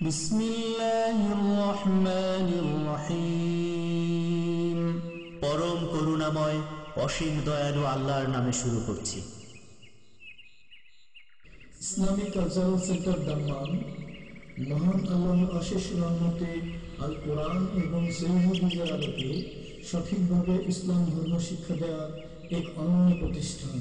بسم الله الرحمن الرحيم পরম করুণাময় অসীম দয়ালু আল্লাহর নামে শুরু করছি ইসলামিক কালচারাল সেন্টার দাম্মান মহান আল্লাহর অশেষ রহমতে আল কোরআন এবং সৈহদের আলোকে সঠিকভাবে ইসলাম ধর্ম শিক্ষা দেওয়ার এক অনন্য প্রতিষ্ঠান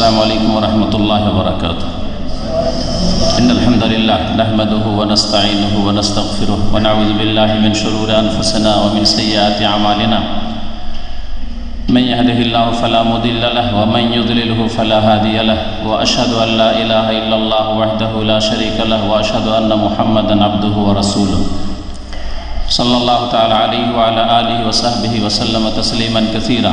السلام عليكم ورحمة الله وبركاته إن الحمد لله نحمده ونستعينه ونستغفره ونعوذ بالله من شرور أنفسنا ومن سيئات أعمالنا من يهده الله فلا مضل له ومن يضلله فلا هادي له وأشهد أن لا إله إلا الله وحده لا شريك له وأشهد أن محمدا عبده ورسوله صلى الله تعالى عليه وعلى آله وصحبه وسلم تسليما كثيرا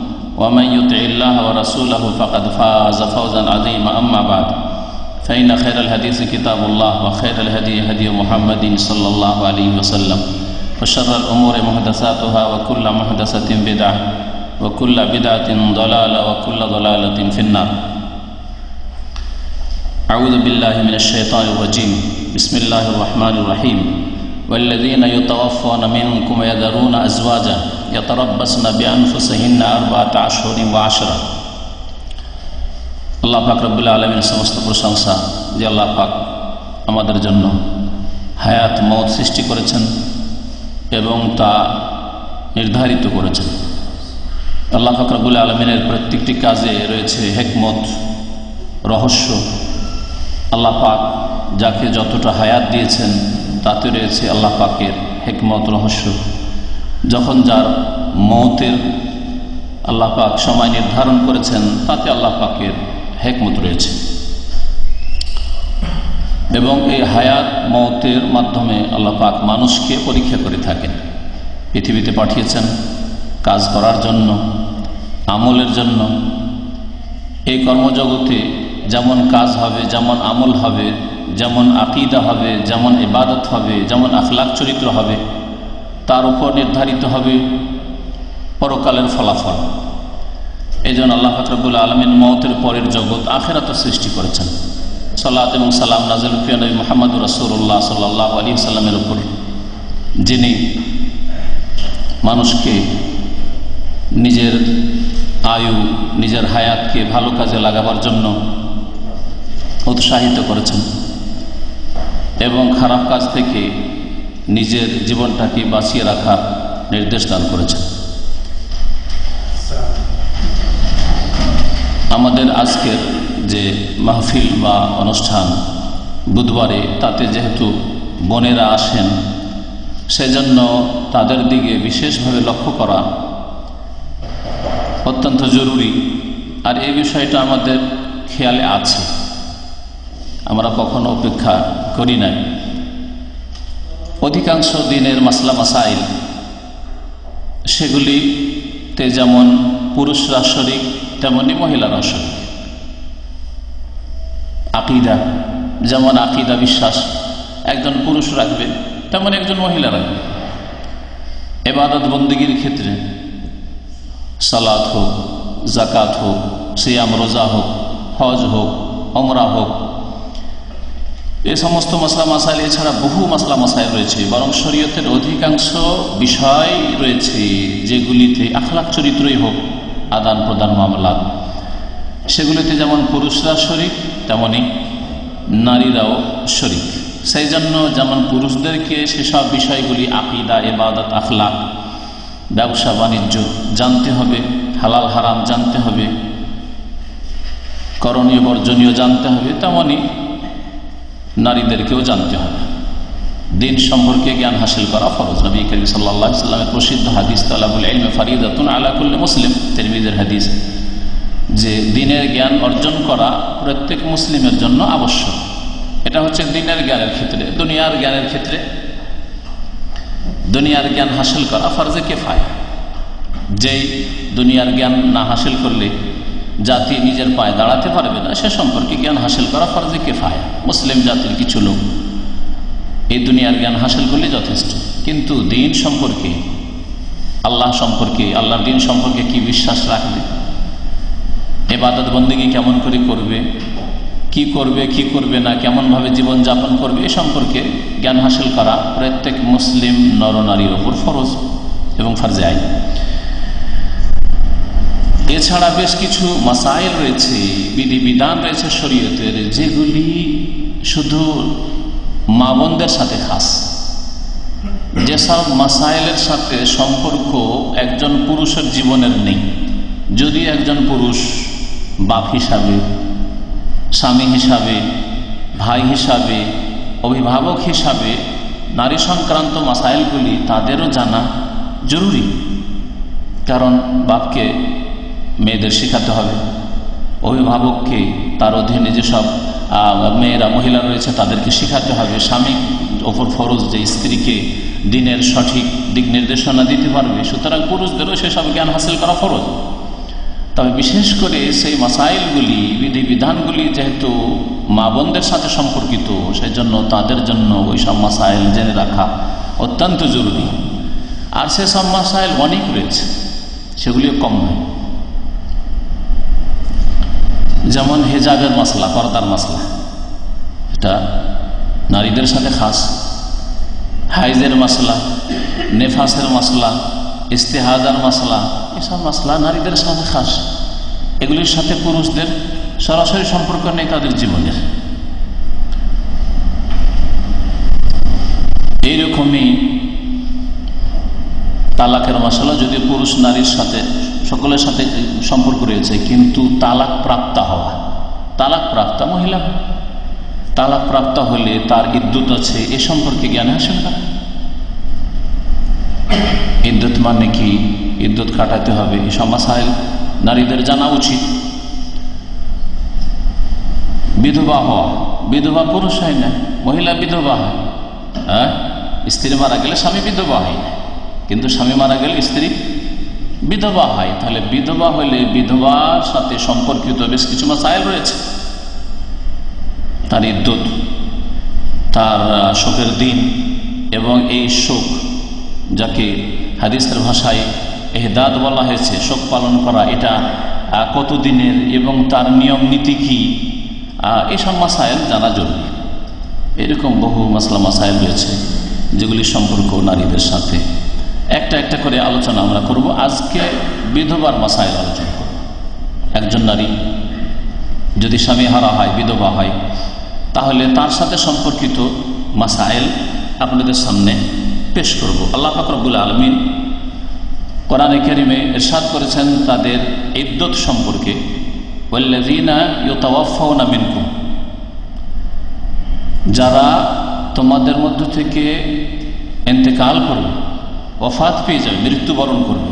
ومن يطع الله ورسوله فقد فاز فوزا عظيما. أما بعد فإن خير الحديث كتاب الله وخير الهدي هدي محمد صلى الله عليه وسلم. وشر الأمور محدثاتها وكل محدثة بدعة وكل بدعة ضلالة وكل ضلالة في النار. أعوذ بالله من الشيطان الرجيم. بسم الله الرحمن الرحيم. والذين يتوفون منكم ويذرون أزواجا ইয়াতারব্বাসনা বিয়ানফুসাহিন্না আর বা তাশরি ওয়া আশরা। আল্লাহ পাক রব্বুল্লা সমস্ত প্রশংসা যে আল্লাহফাক আমাদের জন্য হায়াত মত সৃষ্টি করেছেন এবং তা নির্ধারিত করেছেন। আল্লাহ ফাকরাবুল আলমিনের প্রত্যেকটি কাজে রয়েছে হেকমত, রহস্য। আল্লাহ পাক যাকে যতটা হায়াত দিয়েছেন তাতে রয়েছে আল্লাহ পাকের হেকমত, রহস্য। যখন যার মতের আল্লাহ পাক সময় নির্ধারণ করেছেন, তাতে আল্লাহ পাকের হেকমত রয়েছে। এবং এই হায়াত মৌতের মাধ্যমে আল্লাহ পাক মানুষকে পরীক্ষা করে থাকেন। পৃথিবীতে পাঠিয়েছেন কাজ করার জন্য, আমলের জন্য। এই কর্মজগতে যেমন কাজ হবে, যেমন আমল হবে, যেমন আকিদা হবে, যেমন ইবাদত হবে, যেমন আখলাক চরিত্র হবে তার উপর নির্ধারিত হবে পরকালের ফলাফল। এই জন্য আল্লাহ ফাকরবুল আলমিন মতের পরের জগৎ আখেরাত সৃষ্টি করেছেন। সাল্লাহ এবং সালাম নাজিল নবী মোহাম্মদ রসুল্লাহ সাল্লাহ আলী সাল্লামের উপর, যিনি মানুষকে নিজের আয়ু, নিজের হায়াতকে ভালো কাজে লাগাবার জন্য উৎসাহিত করেছেন এবং খারাপ কাজ থেকে নিজের জীবনটাকে বাঁচিয়ে রাখার নির্দেশ দান করেছেন। আমাদের আজকের যে মাহফিল বা অনুষ্ঠান বুধবারে, তাতে যেহেতু বোনেরা আসেন, সেজন্য তাদের দিকে বিশেষভাবে লক্ষ্য করা অত্যন্ত জরুরি। আর এই বিষয়টা আমাদের খেয়ালে আছে। আমরা কখনো অপেক্ষা করি নাই। অধিকাংশ দিনের মাসলা মাসাইল সেগুলিতে যেমন পুরুষরা শরিক, তেমনি মহিলারা শরিক। আকিদা, যেমন আকিদা বিশ্বাস, একজন পুরুষ রাখবে, তেমন একজন মহিলা রাখবে। এবাদত বন্দীগীর ক্ষেত্রে, সালাত হোক জাকাত হোক, সিয়াম, রোজা হোক, হজ হোক অমরা হোক এ সমস্ত মশলা মশাইল এছাড়া বহু মশলা মশাইল রয়েছে, বরং শরীয়তের অধিকাংশ বিষয় রয়েছে যেগুলিতে আখলাখ চরিত্রই হোক, আদান প্রদান মামলা। সেগুলিতে যেমন পুরুষরা শরিক, তেমনি নারীরাও শরিক। সেই জন্য যেমন পুরুষদেরকে সেসব বিষয়গুলি আকিদা এবাদত আখলাক, ব্যবসা, বাণিজ্য জানতে হবে, হালাল, হারাম জানতে হবে, করণীয়, বর্জনীয় জানতে হবে, তেমনি নারীদেরকেও জানতে হবে। দিন সম্পর্কে জ্ঞান হাসিল করা ফরজ। নবী করিম সাল্লা সাল্লামের প্রসিদ্ধ হাদিস তালাবুল এলমে ফারিদাতুন আলাকুল্লে মুসলিম তেরমিদের হাদিস, যে দিনের জ্ঞান অর্জন করা প্রত্যেক মুসলিমের জন্য আবশ্যক। এটা হচ্ছে দিনের জ্ঞানের ক্ষেত্রে, দুনিয়ার জ্ঞানের ক্ষেত্রে। দুনিয়ার জ্ঞান হাসিল করা ফরজে কেফায়। যেই দুনিয়ার জ্ঞান না হাসিল করলে জাতি নিজের পায়ে দাঁড়াতে পারবে না, সে সম্পর্কে জ্ঞান হাসিল করা ফরজে কেফায়। মুসলিম জাতির কিছু লোক। এই দুনিয়ার জ্ঞান হাসিল করলে যথেষ্ট। কিন্তু দিন সম্পর্কে, আল্লাহ সম্পর্কে, আল্লাহর দিন সম্পর্কে কি বিশ্বাস রাখবে? এবাদত বন্দিগি কেমন করে করবে? কি করবে কি করবে না, কেমনভাবে জীবন যাপন করবে, এ সম্পর্কে জ্ঞান হাসিল করা প্রত্যেক মুসলিম নরনারীর ওপর ফরজ এবং ফরজে আইন। এছাড়া বেশ কিছু মাসাইল রয়েছে, বিধিবিধান রয়েছে শরীয়তের, যেগুলি শুধু মা বোনদের সাথে খাস। যেসব মাসাইলের সাথে সম্পর্ক একজন পুরুষের জীবনের নেই, যদি একজন পুরুষ বাপ হিসাবে, স্বামী হিসাবে, ভাই হিসাবে, অভিভাবক হিসাবে নারী সংক্রান্ত মাসাইলগুলি তাদেরও জানা জরুরি। কারণ বাপকে মেয়েদের শেখাতে হবে। অভিভাবককে তার অধীনে যেসব মেয়েরা, মহিলা রয়েছে, তাদেরকে শেখাতে হবে। স্বামী ওপর ফরজ যে স্ত্রীকে দিনের সঠিক দিক নির্দেশনা দিতে পারবে, সুতরাং পুরুষদেরও সেসব জ্ঞান হাসিল করা ফরজ। তবে বিশেষ করে সেই মাসাইলগুলি, বিধিবিধানগুলি যেহেতু মা বোনদের সাথে সম্পর্কিত সেই জন্য তাদের জন্য ওই সব মাসাইল জেনে রাখা অত্যন্ত জরুরি। আর সেসব মাসাইল অনেক রয়েছে, সেগুলিও কম নয়। যেমন হেজাবের মশলা পর্দার মশলা এটা নারীদের সাথে খাস। হাইজের মশলা নেফাসের মশলা ইস্তেহাজার মশলা এসব মশলা নারীদের সাথে খাস। এগুলির সাথে পুরুষদের সরাসরি সম্পর্ক নেই তাদের জীবনের। এইরকমই তালাকের মশলা যদি পুরুষ নারীর সাথে সকলের সাথে সম্পর্ক রয়েছে, কিন্তু তালাক প্রাপ্ত হওয়া। তালাক প্রাপ্ত মহিলা তালাক প্রাপ্ত হলে তার ইদ্যুৎ আছে এ সম্পর্কে জ্ঞান হাসিল না ইদ্যুৎ মানে কি? ইদ্যুৎ কাটাতে হবে। এই সমাসাইল নারীদের জানা উচিত। বিধবা হওয়া। বিধবা পুরুষ হয় না। মহিলা বিধবা হয়। হ্যাঁ? স্ত্রী মারা গেলে স্বামী বিধবা হয় না। কিন্তু স্বামী মারা গেলে স্ত্রী বিধবা হয়, তাহলে বিধবা হলে বিধবার সাথে সম্পর্কিত বেশ কিছু মাসাইল রয়েছে। তার ইদ্যুৎ তার শোকের দিন এবং এই শোক যাকে হাদিসের ভাষায় এহদাদ বলা হয়েছে, শোক পালন করা, এটা কতদিনের এবং তার নিয়ম নীতি কি? এসব মাসাইল জানা জরুরি। এরকম বহু মাসলা মাসাইল রয়েছে যেগুলি সম্পর্ক নারীদের সাথে একটা একটা করে আলোচনা আমরা করব। আজকে বিধবার মাসাইল আলোচনা করব। একজন নারী যদি স্বামী হারা হয়, বিধবা হয়, তাহলে তার সাথে সম্পর্কিত মাসাইল আপনাদের সামনে পেশ করব। আল্লাহ ফাকরবুল আলমিন কোরআনে কেরিমে এরশাদ করেছেন তাদের ইদ্যত সম্পর্কে যারা তোমাদের মধ্য থেকে এতেকাল করবে। ওফাত পেয়ে যাবে, মৃত্যুবরণ করবে।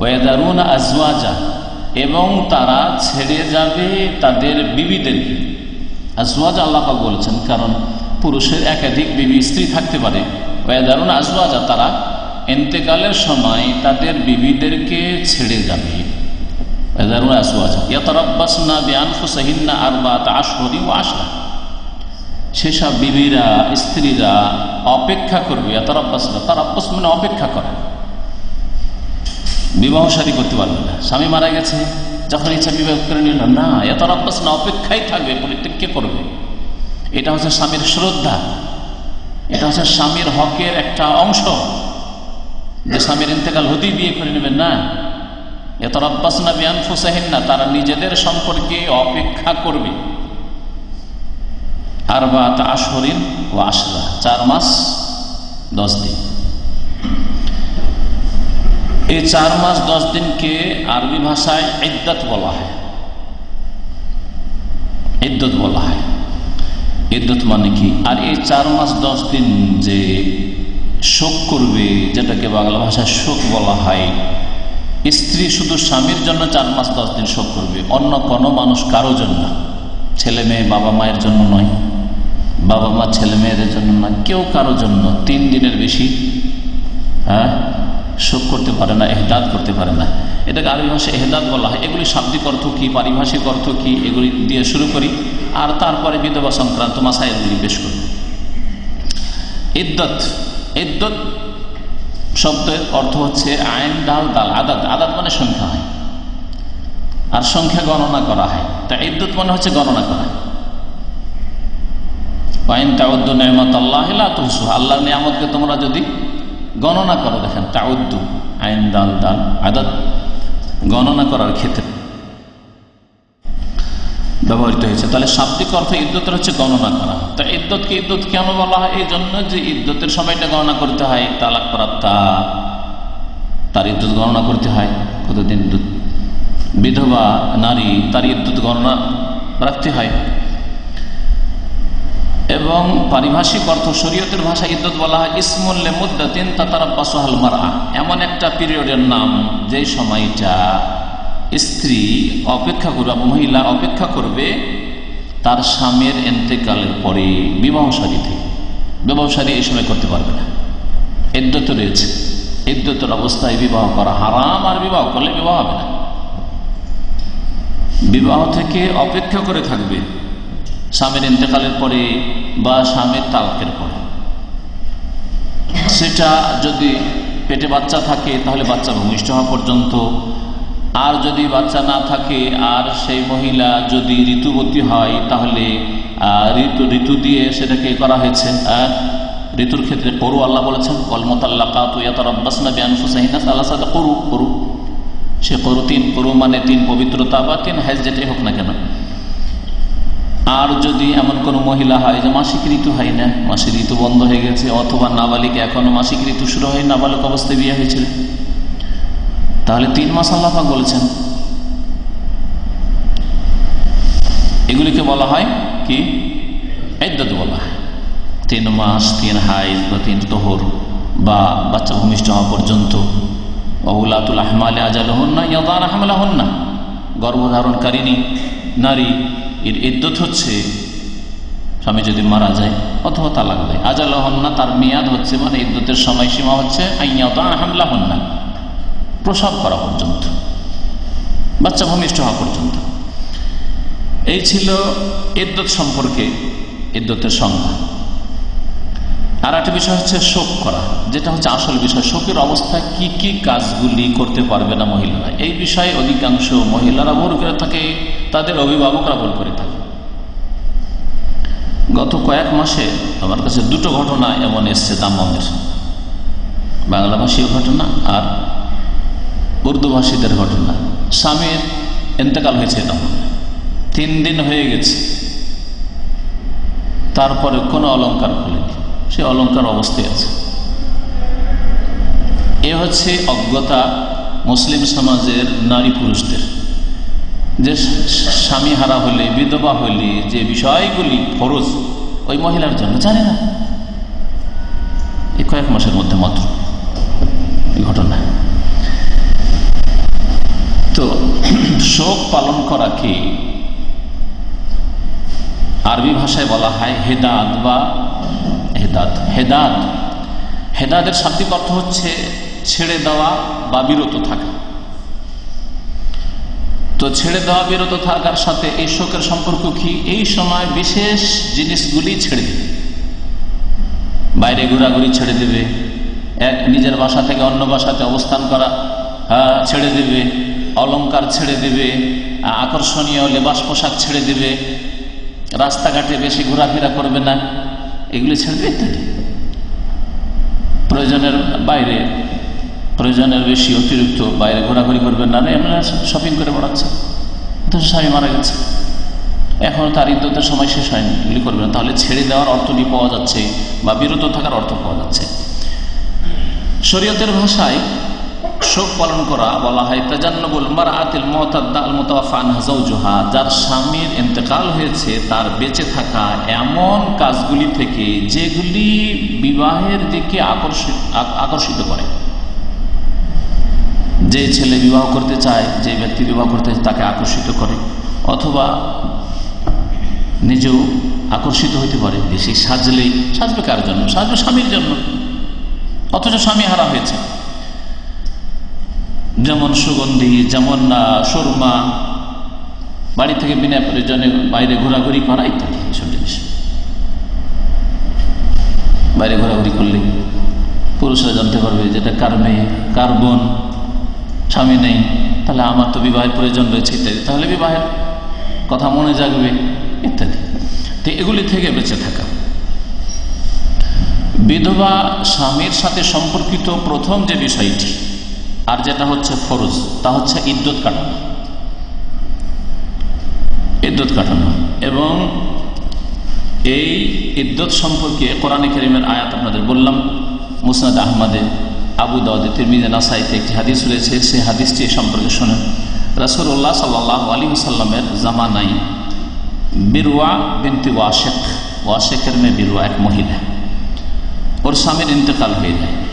ওয়েদারুন আজওয়াজা, এবং তারা ছেড়ে যাবে তাদের বিবিদেরকে। আজওয়াজ আল্লাহাক বলেছেন, কারণ পুরুষের একাধিক বিবি স্ত্রী থাকতে পারে। ওয়েদারুন আজওয়াজা, তারা এন্তেকালের সময় তাদের বিবিদেরকে ছেড়ে যাবে। ওয়েদারুন আজওয়াজা, ইয়াতারাব্বাসনা বিআনফুসাহিন্না আরবাত আশহরি ও আশরা সেসব বিবিরা, স্ত্রীরা অপেক্ষা করবে। তার অভ্যাস তার তারাব্বাস মানে অপেক্ষা করে। বিবাহ শাদী করতে পারবে না। স্বামী মারা গেছে, যখন ইচ্ছা বিবাহ করে নিল, না, এত না, অপেক্ষাই থাকবে পরিত্যাগ কে করবে। এটা হচ্ছে স্বামীর শ্রদ্ধা। এটা হচ্ছে স্বামীর হকের একটা অংশ। যে স্বামীর ইন্তেকাল হতেই বিয়ে করে নেবেন না। এত রব্বাস না, বিয়ান ফুসাহিন না, তারা নিজেদের সম্পর্কে অপেক্ষা করবে। আর বা আসরিন ও আসরা চার মাস, দশ দিন। এই চার মাস, দশ দিনকে আরবি ভাষায় ইদ্যত বলা হয়। ইদ্যত বলা হয়। ইদ্যত মানে কি? আর এই চার মাস, দশ দিন যে শোক করবে, যেটাকে বাংলা ভাষায় শোক বলা হয়, স্ত্রী শুধু স্বামীর জন্য চার মাস, দশ দিন শোক করবে, অন্য কোনো মানুষ কারও জন্য ছেলে মেয়ে বাবা মায়ের জন্য নয়। বাবা মা ছেলে মেয়েদের জন্য নয় কেউ কারও জন্য তিন দিনের বেশি হ্যাঁ শোক করতে পারে না, এহদাদ করতে পারে না। এটাকে আরবি ভাষায় এহদাদ বলা হয়। এগুলি শাব্দিক অর্থ কি, পারিভাষিক অর্থ কি, এগুলি দিয়ে শুরু করি। আর তারপরে বিধবা সংক্রান্ত মাসাইলগুলি পেশ করি ইদ্যত ইদ্যত শব্দের অর্থ হচ্ছে আইন, ডাল, দাল, আদাত। আদাত মানে সংখ্যা হয়। আর সংখ্যা গণনা করা হয়। তা ইদ্যুৎ মানে হচ্ছে গণনা করা। আইন তাউদ্দু নেমত আল্লাহ তুহসু আল্লাহর নিয়ামতকে তোমরা যদি গণনা করো, দেখেন, তাউদ্দু আইন দাল দাল আদাত, গণনা করার ক্ষেত্রে ব্যবহৃত হয়েছে। তাহলে শাব্দিক অর্থ ইদ্যতের হচ্ছে গণনা করা। তো ইদ্যতকে ইদ্যত কেন বলা হয়? এই জন্য যে ইদ্যতের সময়টা গণনা করতে হয়, তালাক করার তা, তার ইদ্যুৎ গণনা করতে হয়। কতদিন বিধবা, নারী, তার ইদ্যুৎ গণনা রাখতে হয়। এবং পারিভাষিক অর্থ শরীয়তের ভাষা ইদ্যুৎ বলা হয় ইসমুল্লে মুদ্দাতিন তাতারা বাসহাল মারা এমন একটা পিরিয়ডের নাম যে সময়টা স্ত্রী অপেক্ষা করবে মহিলা অপেক্ষা করবে তার স্বামীর এন্তেকালের পরে বিবাহসাদী থেকে। বিবাহসাদী এই সময় করতে পারবে না। ইদ্যত রয়েছে। ইদ্যতের অবস্থায় বিবাহ করা হারাম, আর বিবাহ করলে বিবাহ হবে না। বিবাহ থেকে অপেক্ষা করে থাকবে। স্বামীর ইন্তেকালের পরে বা স্বামীর তালাকের পরে। সেটা যদি পেটে বাচ্চা থাকে, তাহলে বাচ্চা ভূমিষ্ঠ হওয়া পর্যন্ত। আর যদি বাচ্চা না থাকে, আর সেই মহিলা যদি ঋতুবতী হয়, তাহলে ঋতু ঋতু দিয়ে সেটাকে করা হয়েছে। ঋতুর ক্ষেত্রে করু আল্লাহ বলেছেন কলমতাল্লাহ করু। করু। সে করু তিন, করু মানে তিন পবিত্রতা বা তিন হাইজ যেটাই হোক না কেন। আর যদি এমন কোনো মহিলা হয় যে মাসিক ঋতু হয় না, মাসিক ঋতু বন্ধ হয়ে গেছে অথবা নাবালিক এখনও মাসিক ঋতু শুরু হয় নাবালিক অবস্থায় বিয়ে হয়েছিল, তাহলে তিন মাস আল্লাহাক বলেছেন। এগুলিকে বলা হয় কি? এদ্যত বলা হয়। তিন মাস, তিন হাইজ বা তিন তোহর বা বাচ্চা ভূমিষ্ঠ হওয়া পর্যন্ত অবুলাতুল আহমালে আজাল হন না ইয়াদান আহমালা হন না গর্ভধারণকারিনী নারী, এর ইদ্যত হচ্ছে স্বামী যদি মারা যায় অথবা তালাক দেয়। আজাল হন না তার মেয়াদ হচ্ছে মানে ইদ্যতের সময়সীমা হচ্ছে আইয়াদান আহমলা হন না প্রসব করা পর্যন্ত, বাচ্চা ভূমিষ্ঠ হওয়া পর্যন্ত। এই ছিল ইদ্যত সম্পর্কে ইদ্যতের সংজ্ঞা। আর একটা বিষয় হচ্ছে শোক করা, যেটা হচ্ছে আসল বিষয়। শোকের অবস্থায় কি কি কাজগুলি করতে পারবে না মহিলারা? এই বিষয়ে অধিকাংশ মহিলারা ভুল করে থাকে, তাদের অভিভাবকরা ভুল করে থাকে। গত কয়েক মাসে আমার কাছে দুটো ঘটনা এমন এসছে দামের বাংলাভাষীয় ঘটনা আর উর্দুভাষীদের ঘটনা। স্বামীর এতেকাল হয়েছে তখন। তিন দিন হয়ে গেছে। তারপরে কোনো অলঙ্কার খুলেনি। সে অলঙ্কার অবস্থায় আছে। এ হচ্ছে অজ্ঞতা মুসলিম সমাজের নারী পুরুষদের। যে স্বামী হারা হলে, বিধবা হলে, যে বিষয়গুলি ফরজ, ওই মহিলার জন্য জানে না। এই কয়েক মাসের মধ্যে মাত্র ঘটনা। তো শোক পালন করাকে আরবি ভাষায় বলা হয় হেদাত বা হেদাত হেদাত। হেদাদের শাব্দিক অর্থ হচ্ছে ছেড়ে দেওয়া বা বিরত থাকা। তো ছেড়ে দেওয়া, বিরত থাকার সাথে এই শোকের সম্পর্ক কি? এই সময় বিশেষ জিনিসগুলি ছেড়ে দেবে। বাইরে ঘোরাঘুরি ছেড়ে দেবে। এক নিজের বাসা থেকে অন্য বাসাতে অবস্থান করা ছেড়ে দেবে। অলঙ্কার ছেড়ে দেবে। আকর্ষণীয় লেবাস পোশাক ছেড়ে দেবে। রাস্তাঘাটে বেশি ঘোরাফেরা করবে না। এগুলি ছেড়ে দেবে ইত্যাদি। প্রয়োজনের বাইরে, প্রয়োজনের বেশি অতিরিক্ত বাইরে ঘোরাঘুরি করবেন না এমন শপিং করে বেড়াচ্ছে। অথচ স্বামী মারা গেছে। এখনও তার ইদ্যতের সময় শেষ হয়নি, এগুলি করবে না। তাহলে ছেড়ে দেওয়ার অর্থটি পাওয়া যাচ্ছে? বা বিরত থাকার অর্থ পাওয়া যাচ্ছে? শরীয়তের ভাষায় শোক পালন করা বলা হয়, তাজান্নবুল মার আতিল মহতাদ্দাল মোতাফান হাজাউজুহা যার স্বামীর ইন্তেকাল হয়েছে, তার বেঁচে থাকা এমন কাজগুলি থেকে যেগুলি বিবাহের দিকে আকর্ষিত করে। যে ছেলে বিবাহ করতে চায়, যে ব্যক্তি বিবাহ করতে চায়, তাকে আকর্ষিত করে, অথবা নিজেও আকর্ষিত হইতে পারে, বেশি সাজলেই সাজবে কার জন্য? সাজবে স্বামীর জন্য। অথচ স্বামী হারা হয়েছে। যেমন সুগন্ধি, যেমন সুরমা, বাড়ি থেকে বিনা প্রয়োজনে বাইরে ঘোরাঘুরি করা ইত্যাদি এসব জিনিস। বাইরে ঘোরাঘুরি করলে পুরুষরা জানতে পারবে যেটা কার মেয়ে, কার বোন, স্বামী নেই, তাহলে আমার তো বিবাহের প্রয়োজন রয়েছে ইত্যাদি। তাহলে বিবাহের কথা মনে জাগবে ইত্যাদি। তো এগুলি থেকে বেঁচে থাকা। বিধবা স্বামীর সাথে সম্পর্কিত প্রথম যে বিষয়টি আর যেটা হচ্ছে ফরজ, তা হচ্ছে ইদ্যুৎ কাটানো। ইদ্যুৎ কাটানো। এবং এই ইদ্যুৎ সম্পর্কে কোরআনে করিমের আয়াত আপনাদের বললাম, মুসনাদ আহমদে, আবু দাউদে, তিরমিদে, নাসাইতে একটি হাদিস রয়েছে, সেই হাদিসটি সম্পর্কে শোনেন। রাসুল্লাহ সাল্লাহ আলী সাল্লামের জামানাই বিরুয়া বিনতি ওয়াশেক ওয়াশেকের মেয়ে বিরুয়া এক মহিলা। ওর স্বামীর ইন্তেকাল হয়ে যায়।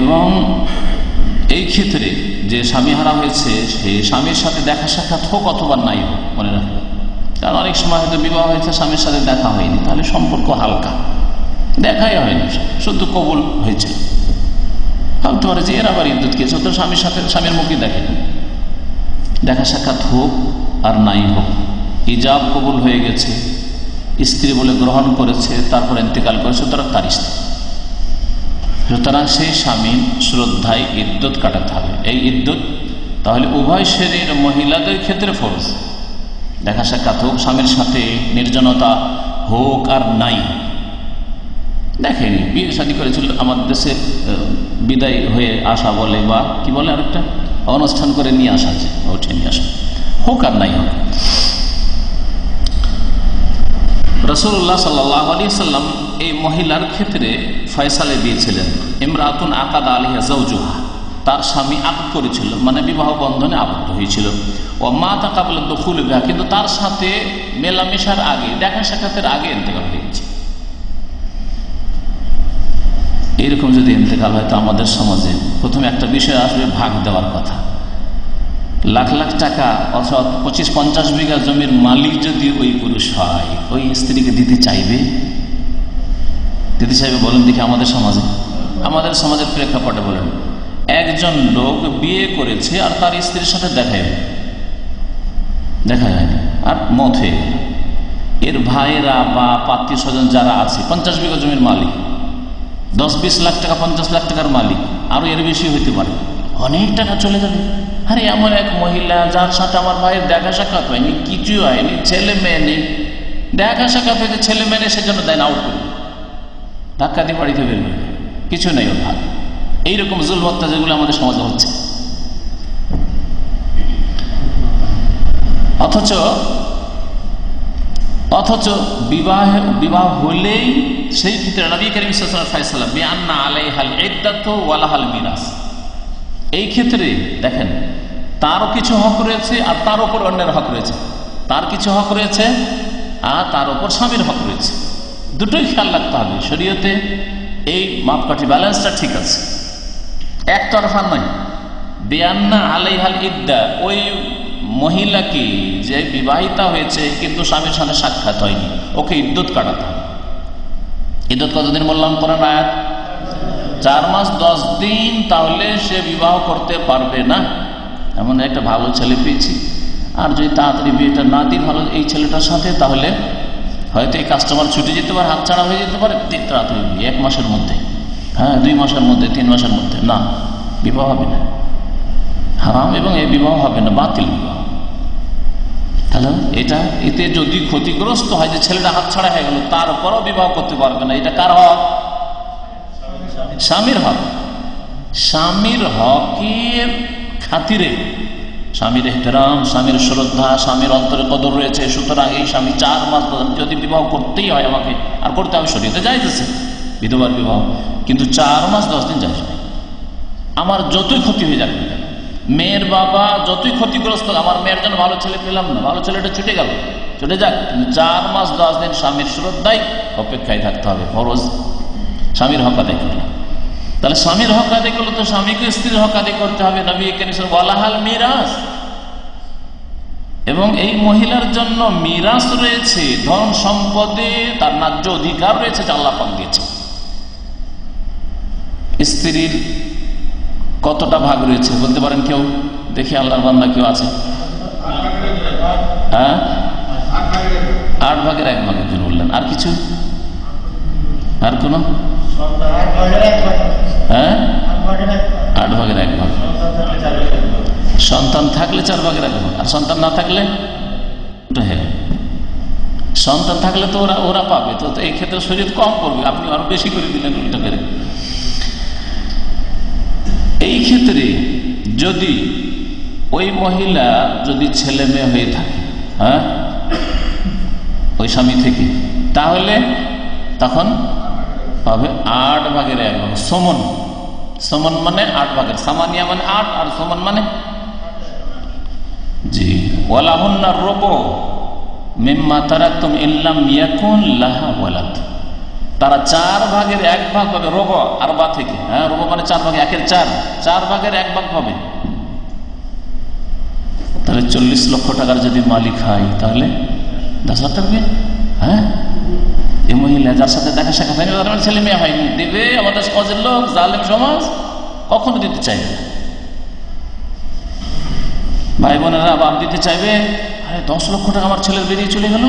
এবং এই ক্ষেত্রে যে স্বামী হারা হয়েছে সে স্বামীর সাথে দেখা সাক্ষাৎ হোক অথবা নাই হোক, মনে রাখবে কারণ অনেক সময় হয়তো বিবাহ হয়েছে, স্বামীর সাথে দেখা হয়নি, তাহলে সম্পর্ক হালকা। দেখাই হয়নি, শুধু কবুল হয়েছে। ভাবতে পারে যে এর আবার ইদ্যুৎ গিয়েছে তো স্বামীর সাথে, স্বামীর মুখে দেখেনি দেখা সাক্ষাৎ হোক আর নাই হোক ইজাব কবুল হয়ে গেছে, স্ত্রী বলে গ্রহণ করেছে, তারপর ইন্তেকাল করেছে তারা তার স্ত্রী। সুতরাং সেই স্বামী শ্রদ্ধায় ইদ্যুৎ কাটাতে হবে। এই ইদ্যুৎ তাহলে উভয় শ্রেণির মহিলাদের ক্ষেত্রে ফরজ। দেখা সাক্ষাৎ হোক, স্বামীর সাথে নির্জনতা হোক আর নাই। দেখেনি, বিয়ে শাদী করেছিল, আমার দেশে বিদায় হয়ে আসা বলে বা কি বলে আরেকটা? অনুষ্ঠান করে নিয়ে আসা যে ওঠে নিয়ে আসা। হোক আর নাই হোক। রসুল্লাহ সাল্লাহ আলী সাল্লাম এই মহিলার ক্ষেত্রে ফয়সালে দিয়েছিলেন। ইমরাতুন আকাদ আলিহা জৌজুহা তার স্বামী আবদ করেছিল মানে বিবাহ বন্ধনে আবদ্ধ হয়েছিল। ও মা তাকা বলে দখুল বিহা, কিন্তু তার সাথে মেলামেশার আগে, দেখা সাক্ষাতের আগে ইন্তেকাল হয়ে গেছে এইরকম যদি ইন্তেকাল হয়, তো আমাদের সমাজে প্রথমে একটা বিষয় আসবে, ভাগ দেওয়ার কথা। লাখ লাখ টাকা অথবা পঁচিশ পঞ্চাশ বিঘা জমির মালিক যদি ওই পুরুষ হয়, ওই স্ত্রীকে দিতে চাইবে? দিতে চাইবে বলেন দেখি আমাদের সমাজে। আমাদের সমাজের প্রেক্ষাপটে বলেন। একজন লোক বিয়ে করেছে আর তার স্ত্রীর সাথে দেখা দেখা যায়নি আর হয়ে এর ভাইয়েরা বা পাত্রীয় স্বজন যারা আছে, পঞ্চাশ বিঘা জমির মালিক, দশ বিশ লাখ টাকা, পঞ্চাশ লাখ টাকার মালিক, আরও এর বেশি হইতে পারে। অনেক টাকা চলে যাবে। আরে, এমন এক মহিলা যার সাথে আমার ভাইয়ের দেখা সাক্ষাৎ হয়নি কিছু হয়নি, ছেলে মেয়ে নেই। দেখা সাক্ষাৎ হয়েছে, ছেলে মেয়ে নেই, সেজন্য দেন আউট করবে ধাক্কা দিয়ে বাড়িতে বের করবে কিছু নেই ওর ভাগ এইরকম জুলমত্তা যেগুলো আমাদের সমাজে হচ্ছে। অথচ অথচ বিবাহ বিবাহ হলেই সেই ক্ষেত্রে নবী করিম ফাইসালা বিআন্না আলাইহাল ইদ্দাত ওয়ালাহাল মিরাস। এই ক্ষেত্রে দেখেন, তারও কিছু হক রয়েছে আর তার উপর অন্যের হক রয়েছে। তার কিছু হক রয়েছে আর তার উপর স্বামীর হক রয়েছে। দুটোই খেয়াল রাখতে হবে। শরীয়তে এই মাপকাঠি ব্যালেন্সটা ঠিক আছে। একতরফা নয়। বেয়ান্না আলাইহাল ইদ্দা, ওই মহিলাকে যে বিবাহিতা হয়েছে, কিন্তু স্বামীর সাথে সাক্ষাৎ হয়নি। ওকে ইদ্যুৎ কাটাতে হবে। ইদ্যুৎ কতদিন বললাম করেন আয়াত? চার মাস, দশ দিন তাহলে সে বিবাহ করতে পারবে না। এমন একটা ভালো ছেলে পেয়েছি। আর যদি তাড়াতাড়ি বিয়েটা না দিই ভালো এই ছেলেটার সাথে, তাহলে হয়তো এই কাস্টমার ছুটে যেতে পারে, হাত ছাড়া হয়ে যেতে পারে তাড়াতাড়ি এক মাসের মধ্যে। হ্যাঁ দুই মাসের মধ্যে, তিন মাসের মধ্যে। না, বিবাহ হবে না। হারাম এবং এই বিবাহ হবে না, বাতিল বিবাহ। হ্যালো এটা, এতে যদি ক্ষতিগ্রস্ত হয়, যে ছেলেটা হাত ছাড়া হয়ে গেল, তারপরও বিবাহ করতে পারবে না। এটা কার হক? স্বামীর হক। স্বামীর হকের খাতিরে স্বামীর এহতেরাম, স্বামীর শ্রদ্ধা, স্বামীর অন্তরে কদর রয়েছে। সুতরাং এই স্বামী চার মাস যদি বিবাহ করতেই হয় আমাকে, আর করতে আমি শরীরে যাইতেছে, বিধবার বিবাহ। কিন্তু চার মাস দশ দিন যাইছে আমার যতই ক্ষতি হয়ে যাবে মেয়ের বাবা যতই ক্ষতিগ্রস্ত, আমার মেয়ের জন্য ভালো ছেলে পেলাম না, ভালো ছেলেটা ছুটে গেল ছুটে যাক। কিন্তু চার মাস দশ দিন স্বামীর শ্রদ্ধায় অপেক্ষায় থাকতে হবে, ফরজ। স্বামীর হক আদায় করলে তাহলে স্বামীর হক আদায় করলে তো স্বামীকে স্ত্রীর হক আদায় করতে হবে, নবী মিরাজ এবং এই মহিলার জন্য মিরাজ রয়েছে, ধন সম্পদে তার ন্যায্য অধিকার রয়েছে যা দিয়েছে স্ত্রীর কতটা ভাগ রয়েছে বলতে পারেন কেউ? দেখি আল্লাহর বান্দা কেউ আছে? হ্যাঁ? আট ভাগের এক ভাগের জন্য বললেন। আর কিছু? আর কোন? হ্যাঁ? আট ভাগের এক সন্তান থাকলে চার ভাগের এক ভাগ। আর সন্তান না থাকলে হ্যাঁ। সন্তান থাকলে তো ওরা ওরা পাবে। তো এই ক্ষেত্রে শরীর কম করবে। আপনি আরও বেশি করে দিলেন উল্টো করে। এই ক্ষেত্রে যদি ওই মহিলা যদি ছেলে মেয়ে হয়ে থাকে হ্যাঁ? ওই স্বামী থেকে, তাহলে তখন পাবে আট ভাগের এক ভাগ, সমন। সমন মানে আট ভাগের, সামানিয়া মানে আট আর সমন মানে? জি। ওয়ালাহুন্না রোবো মিম্মা তারাক্তুম ইল্লাম ইয়াকুন লাহা ওয়ালাদ। তারা চার ভাগের এক ভাগ পাবে রব আর বা থেকে। হ্যাঁ রব মানে চার ভাগে, একের চার। চার ভাগের এক ভাগ পাবে তাহলে চল্লিশ লক্ষ টাকার যদি মালিক হয়, তাহলে দশ হাজার হ্যাঁ? মহিলা যার সাথে দেখা সাক্ষাৎ হয়নি, তার মানে ছেলে মেয়ে হয়নি। দেবে, আমাদের সমাজের লোক, জালেম সমাজ, কখনো দিতে চাইবে না। ভাই বোনেরা, বাপ দিতে চাইবে, আরে দশ লক্ষ টাকা আমার ছেলের বেরিয়ে চলে গেল।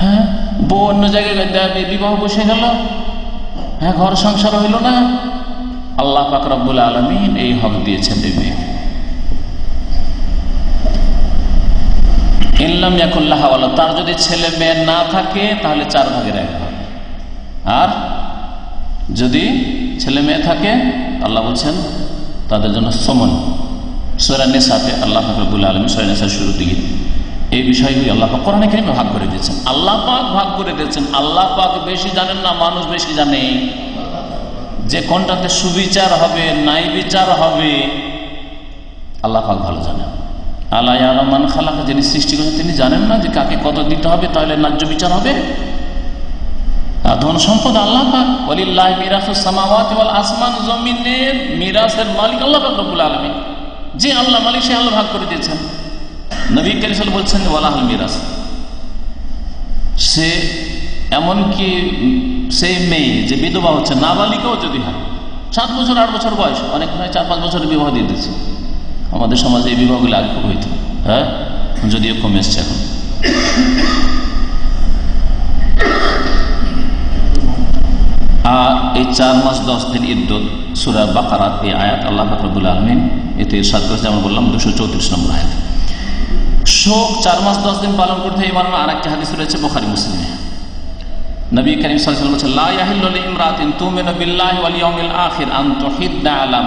হ্যাঁ বউ অন্য জায়গায় বিবাহ বসে গেল। হ্যাঁ ঘর সংসার হইল না। আল্লাহ পাকরাবুল আলমিন এই হক দিয়েছেন দেবে ইল্লাম ইয়াকুল্লাহ তার যদি ছেলে মেয়ে না থাকে, তাহলে চার ভাগের এক ভাগ। আর যদি ছেলে মেয়ে থাকে, আল্লাহ বলছেন, তাদের জন্য সমন। সোরানের সাথে আল্লাহ ফাকরুল আলম সোরানের শুরুর দিকে এই বিষয়গুলি আল্লাহ পাক কোরআনে কেরিমে ভাগ করে দিয়েছেন। আল্লাহ পাক ভাগ করে দিয়েছেন। আল্লাহ পাক বেশি জানেন না, মানুষ বেশি জানে। যে কোনটাতে সুবিচার হবে, নাই বিচার হবে, আল্লাহ পাক ভালো জানেন। আল্লাহ আলমান খালাকে, যিনি সৃষ্টি করেছেন, তিনি জানেন না যে কাকে কত দিতে হবে, তাহলে ন্যায্য বিচার হবে। ধন সম্পদ আল্লাহ আসমান জমিনের মিরাসের মালিক আল্লাহ যে আল্লাহ মালিক, সে আল্লাহ ভাগ করে দিয়েছেন। বলছেন ওয়ালাহাল মিরাস। সে এমনকি সেই মেয়ে, যে বিধবা হচ্ছে, নাবালিকাও যদি হয়, সাত বছর, আট বছর বয়স, অনেক নয় চার পাঁচ বছরের বিবাহ দিয়ে দিচ্ছে আমাদের সমাজে এই বিবাহগুলো আগে হইত হ্যাঁ? যদিও কমে এসছে এখন। আর এই চার মাস দশ দিন ইদ্যুৎ সুরা বাকারাত এই আয়াত আল্লাহ ফাকরুল আলমিন এতে সাত করেছে, যেমন বললাম দুশো চৌত্রিশ নম্বর আয়াত। শোক চার মাস দশ দিন পালন করতে এই মানে আর একটি হাদিস রয়েছে বোখারি মুসলিমে। নবী করিম ইয়াউমিল আখির আন আলা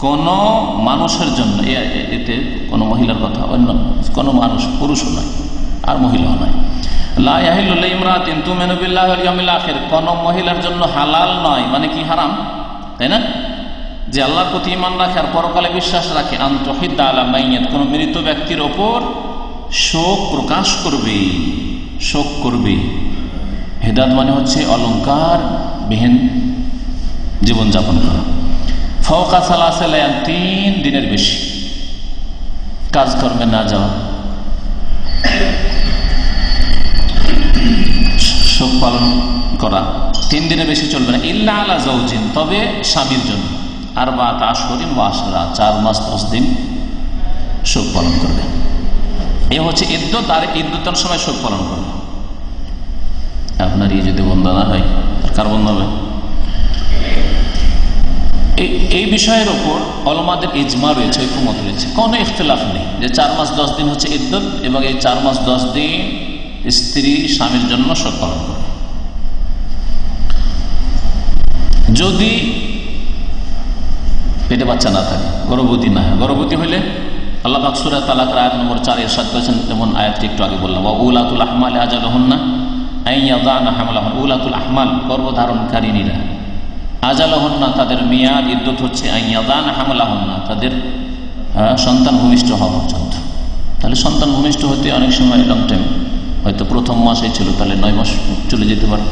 কোন মানুষের জন্য এতে কোন মহিলার কথা অন্য, কোন মানুষ পুরুষও নয়, আর মহিলাও নয়। লা ইয়াহিল্লু লিইমরাতিন তুমিনু বিল্লাহি ওয়াল ইয়াউমিল আখির। কোন মহিলার জন্য হালাল নয় মানে কি হারাম? তাই না? যে আল্লাহর প্রতি ইমান রাখে আর পরকালে বিশ্বাস রাখে। আন্তহিদ্দা আলা মাইয়াত। কোন মৃত ব্যক্তির ওপর শোক প্রকাশ করবে, শোক করবে। হেদাত মানে হচ্ছে অলঙ্কার বিহীন জীবনযাপন করা। তিন দিনের বেশি। কাজকর্মে না যাওয়া। শোক পালন করা তিন দিনের বেশি চলবে না। ইল্লা আলা জৌজিন তবে স্বামীর জন্য। আর বা তাশরিন ওয়াসরা চার মাস, দশ দিন শোক পালন করবে। এ হচ্ছে ইদ্যুৎ আর ইদ্যুতের সময় শোক পালন করবে। আপনার ইয়ে যদি বন্ধ না হয় কার বন্ধ হবে? এই বিষয়ের ওপর অলমাদের ইজমা রয়েছে, ঐক্যমত রয়েছে। কোনো ইখতলাফ নেই যে চার মাস দশ দিন হচ্ছে ইদ্যত এবং এই চার মাস দশ দিন স্ত্রী স্বামীর জন্য করবে যদি পেটে বাচ্চা না থাকে, গর্ভবতী না হয়, গর্ভবতী হইলে আল্লাহ বাকসুরা তালাক আয়াত নম্বর চার এরশাদ করেছেন যেমন আয়াতটি একটু আগে বললাম বা উলাতুল আহমাল আজাল হন্না উলাতুল আহমাল গর্ভধারণকারিনীরা আজাল হন্না তাদের মেয়াদ ইদ্যুৎ হচ্ছে, আইয়াদান হামলা হন্না তাদের সন্তান ভূমিষ্ঠ হওয়া পর্যন্ত। তাহলে সন্তান ভূমিষ্ঠ হতে অনেক সময় লং টাইম হয়তো প্রথম মাসে ছিল, তাহলে নয় মাস চলে যেতে পারে।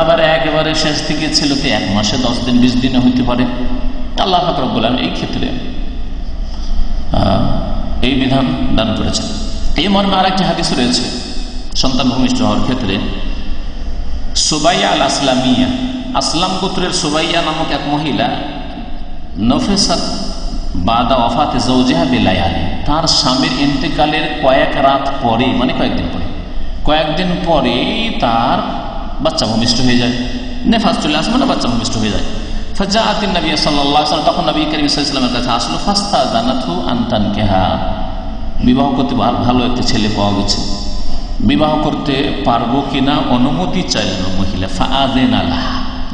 আবার একেবারে শেষ থেকে ছিল কি, এক মাসে দশ দিন, বিশ দিনে হইতে পারে। আল্লাহ ফাকর বললাম এই ক্ষেত্রে এই বিধান দান করেছেন। এই মর্মে আর একটি হাদিস রয়েছে, সন্তান ভূমিষ্ঠ হওয়ার ক্ষেত্রে, সুবাইয়া আল আসলামিয়া আসলাম গোত্রের সুবাইয়া নামক এক মহিলা নফেসাত বাদা ওফাতে জৌজেহা বেলায়ালে, তার স্বামীর ইন্তেকালের কয়েক রাত পরে মানে কয়েকদিন পরে কয়েকদিন পরে তার বাচ্চা ভূমিষ্ঠ হয়ে যায় নেফাজ চলে আসে মানে বাচ্চা ভূমিষ্ঠ হয়ে যায়। নবী তখন নবী ফাস্তা বিবাহ করতে ভালো একটা ছেলে পাওয়া গেছে। বিবাহ করতে পারব কিনা অনুমতি চাইলেন মহিলা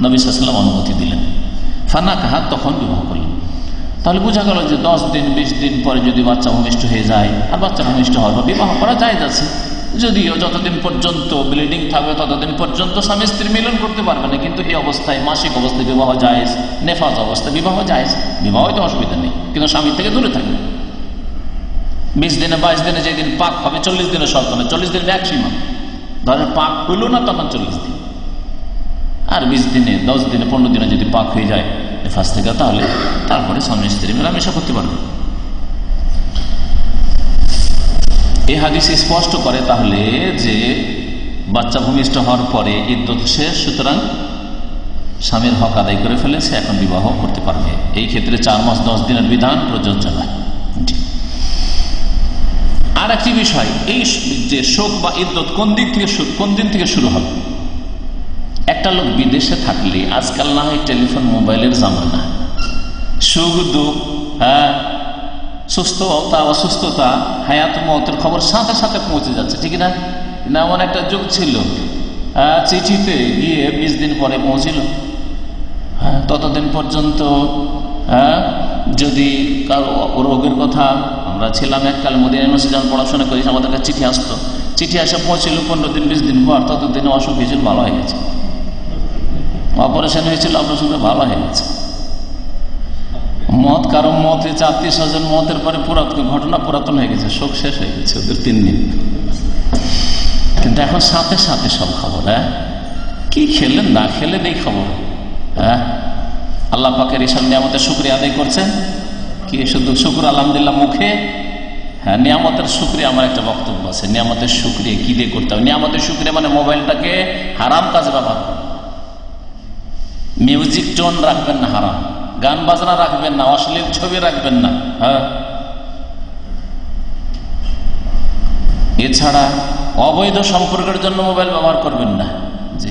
নবী সাল্লাম অনুমতি দিলেন। ফানা কাহা তখন বিবাহ করলেন। তাহলে বোঝা গেল যে দশ দিন, বিশ দিন পরে যদি বাচ্চা ভূমিষ্ঠ হয়ে যায়, আর বাচ্চা ভূমিষ্ঠ হওয়ার পর বিবাহ করা যায় যাচ্ছে যদিও যতদিন পর্যন্ত ব্লিডিং থাকবে, ততদিন পর্যন্ত স্বামী স্ত্রী মিলন করতে পারবে না, কিন্তু এই অবস্থায় মাসিক অবস্থায় বিবাহ যায় নেফাজ অবস্থায় বিবাহ যায় বিবাহ তো অসুবিধা নেই, কিন্তু স্বামীর থেকে দূরে থাকবে। বিশ দিনে বাইশ দিনে যেদিন পাক হবে, চল্লিশ দিনে হবে, চল্লিশ দিন ম্যাক্সিমাম ধরেন পাক হইল না, তখন চল্লিশ দিন। আর বিশ দিনে, দশ দিনে, পনেরো দিনে যদি পাক হয়ে যায় ফার্স্ট থেকে, তাহলে তারপরে স্বামী স্ত্রী মেলামেশা করতে পারবে। এই হাদিস স্পষ্ট করে তাহলে যে বাচ্চা ভূমিষ্ঠ হওয়ার পরে ইদ্যুৎ শেষ, সুতরাং স্বামীর হক আদায় করে ফেলেছে, এখন বিবাহ করতে পারবে। এই ক্ষেত্রে চার মাস, দশ দিনের বিধান প্রযোজ্য নয় আর একটি বিষয়, এই যে শোক বা ইদ্যুৎ কোন দিক থেকে কোন দিন থেকে শুরু হবে? একটা লোক বিদেশে থাকলে আজকাল না হয় টেলিফোন, মোবাইলের জামানা। সুখ, দুঃখ হ্যাঁ সুস্থতা, অসুস্থতা, হায়াত, মতের খবর সাথে সাথে পৌঁছে যাচ্ছে, ঠিক না? না, এমন একটা যুগ ছিল চিঠিতে গিয়ে বিশ দিন পরে পৌঁছিল। হ্যাঁ ততদিন পর্যন্ত হ্যাঁ যদি কারও রোগের কথা আমরা ছিলাম এককাল মোদী ইউনিভার্সিটি যখন পড়াশোনা করি, আমাদের কাছে চিঠি আসতো। চিঠি আসে পৌঁছিল পনেরো দিন, বিশ দিন পর, ততদিনে অসুখ হয়েছিল ভালো হয়ে গেছে। অপারেশন হয়েছিল অপারেশনটা ভালো হয়ে গেছে। মত কারও মত হয়েছে আত্মীয় স্বজন মতের পরে পুরাতন ঘটনা পুরাতন হয়ে গেছে, শোক শেষ হয়ে গেছে ওদের তিন দিন। কিন্তু এখন সাথে সাথে সব খবর হ্যাঁ? কি খেলেন, না খেলেন এই খবর হ্যাঁ? আল্লাহ পাকের এইসব নিয়ামতের শুক্রিয়া আদায় করছেন। কি শুধু শুক্র, আলহামদুলিল্লাহ, মুখে? হ্যাঁ নিয়ামতের শুক্রিয়া আমার একটা বক্তব্য আছে। নিয়ামতের শুক্রিয়া কি দিয়ে করতে হবে? নিয়ামতের শুক্রিয়া মানে মোবাইলটাকে হারাম কাজে ব্যবহার মিউজিক টোন রাখবেন না, হারাম। গান বাজনা রাখবেন না, অশ্লীল ছবি রাখবেন না হ্যাঁ? এছাড়া অবৈধ সম্পর্কের জন্য মোবাইল ব্যবহার করবেন না, জি।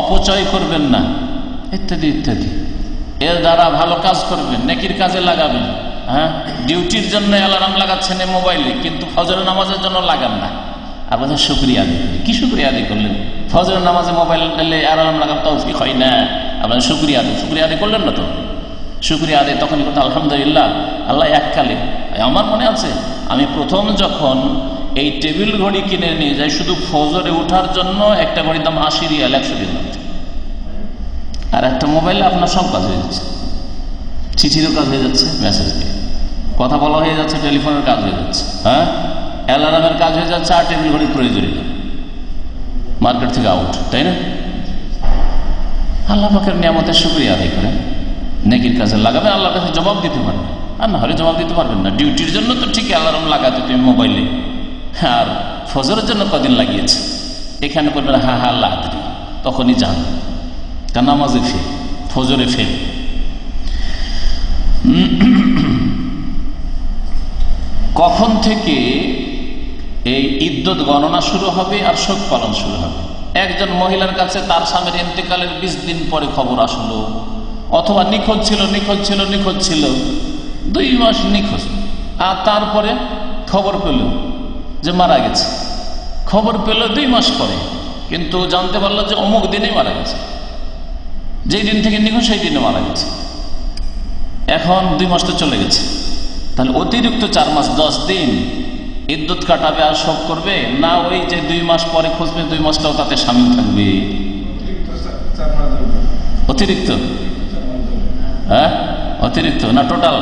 অপচয় করবেন না, ইত্যাদি ইত্যাদি। এর দ্বারা ভালো কাজ করবেন, নেকির কাজে লাগাবেন হ্যাঁ? ডিউটির জন্য অ্যালার্ম লাগাচ্ছেন মোবাইলে, কিন্তু ফজর নামাজের জন্য লাগান না। শুক্রিয়া আদি করি। কি শুক্রিয়া আদি করলেন? ফজর নামাজে মোবাইল অ্যালার্ম লাগান তৌফিক হয় না। আপনার শুক্রিয়া আদি শুক্রিয়া আদি করলেন না তো? শুক্রিয়া আদি তখন কথা আলহামদুলিল্লাহ, আল্লাহ এককালে আমার মনে আছে, আমি প্রথম যখন এই টেবিল ঘড়ি কিনে নিয়ে যাই, শুধু ফজরে ওঠার জন্য একটা ঘড়ির দাম আশি রিয়াল, একশো রিয়াল আর একটা মোবাইলে আপনার সব কাজ হয়ে যাচ্ছে। চিঠিরও কাজ হয়ে যাচ্ছে মেসেজ দিয়ে। কথা বলা হয়ে যাচ্ছে টেলিফোনের কাজ হয়ে যাচ্ছে হ্যাঁ? অ্যালার্মের কাজ হয়ে যাচ্ছে, আর টেবিল ঘড়ির প্রয়োজনীয় মার্কেট থেকে আউট তাই না? আল্লাহ পাকের নিয়ামতের সুক্রিয়া আদায় করেন। নেকির কাজে লাগাবেন আল্লাহ কাছে জবাব দিতে পারবেন। আর না হলে জবাব দিতে পারবেন না। ডিউটির জন্য তো ঠিক অ্যালার্ম লাগাতে তুমি মোবাইলে। আর ফজরের জন্য কদিন লাগিয়েছে। এখানে করবেন হা হা, আল্লাহ তখনই যান। তা নামাজে ফের, ফজরে ফের। কখন থেকে এই ইদ্যত গণনা শুরু হবে আর শোক পালন শুরু হবে। একজন মহিলার কাছে তার স্বামীর ইন্তেকালের বিশ দিন পরে খবর আসলো। অথবা নিখোঁজ ছিল নিখোঁজ ছিল নিখোঁজ ছিল। দুই মাস নিখোঁজ। আর তারপরে খবর পেল যে মারা গেছে। খবর পেল দুই মাস পরে। কিন্তু জানতে পারল যে অমুক দিনেই মারা গেছে। যেই দিন থেকে নিখোঁজ, সেই দিনে মারা গেছে। এখন দুই মাস তো চলে গেছে। তাহলে অতিরিক্ত চার মাস, দশ দিন ইদ্যুৎ কাটাবে আর সব করবে, না ওই যে দুই মাস পরে খুঁজবে, দুই মাসটাও তাতে সামিল থাকবে। অতিরিক্ত? হ্যাঁ? অতিরিক্ত? না টোটাল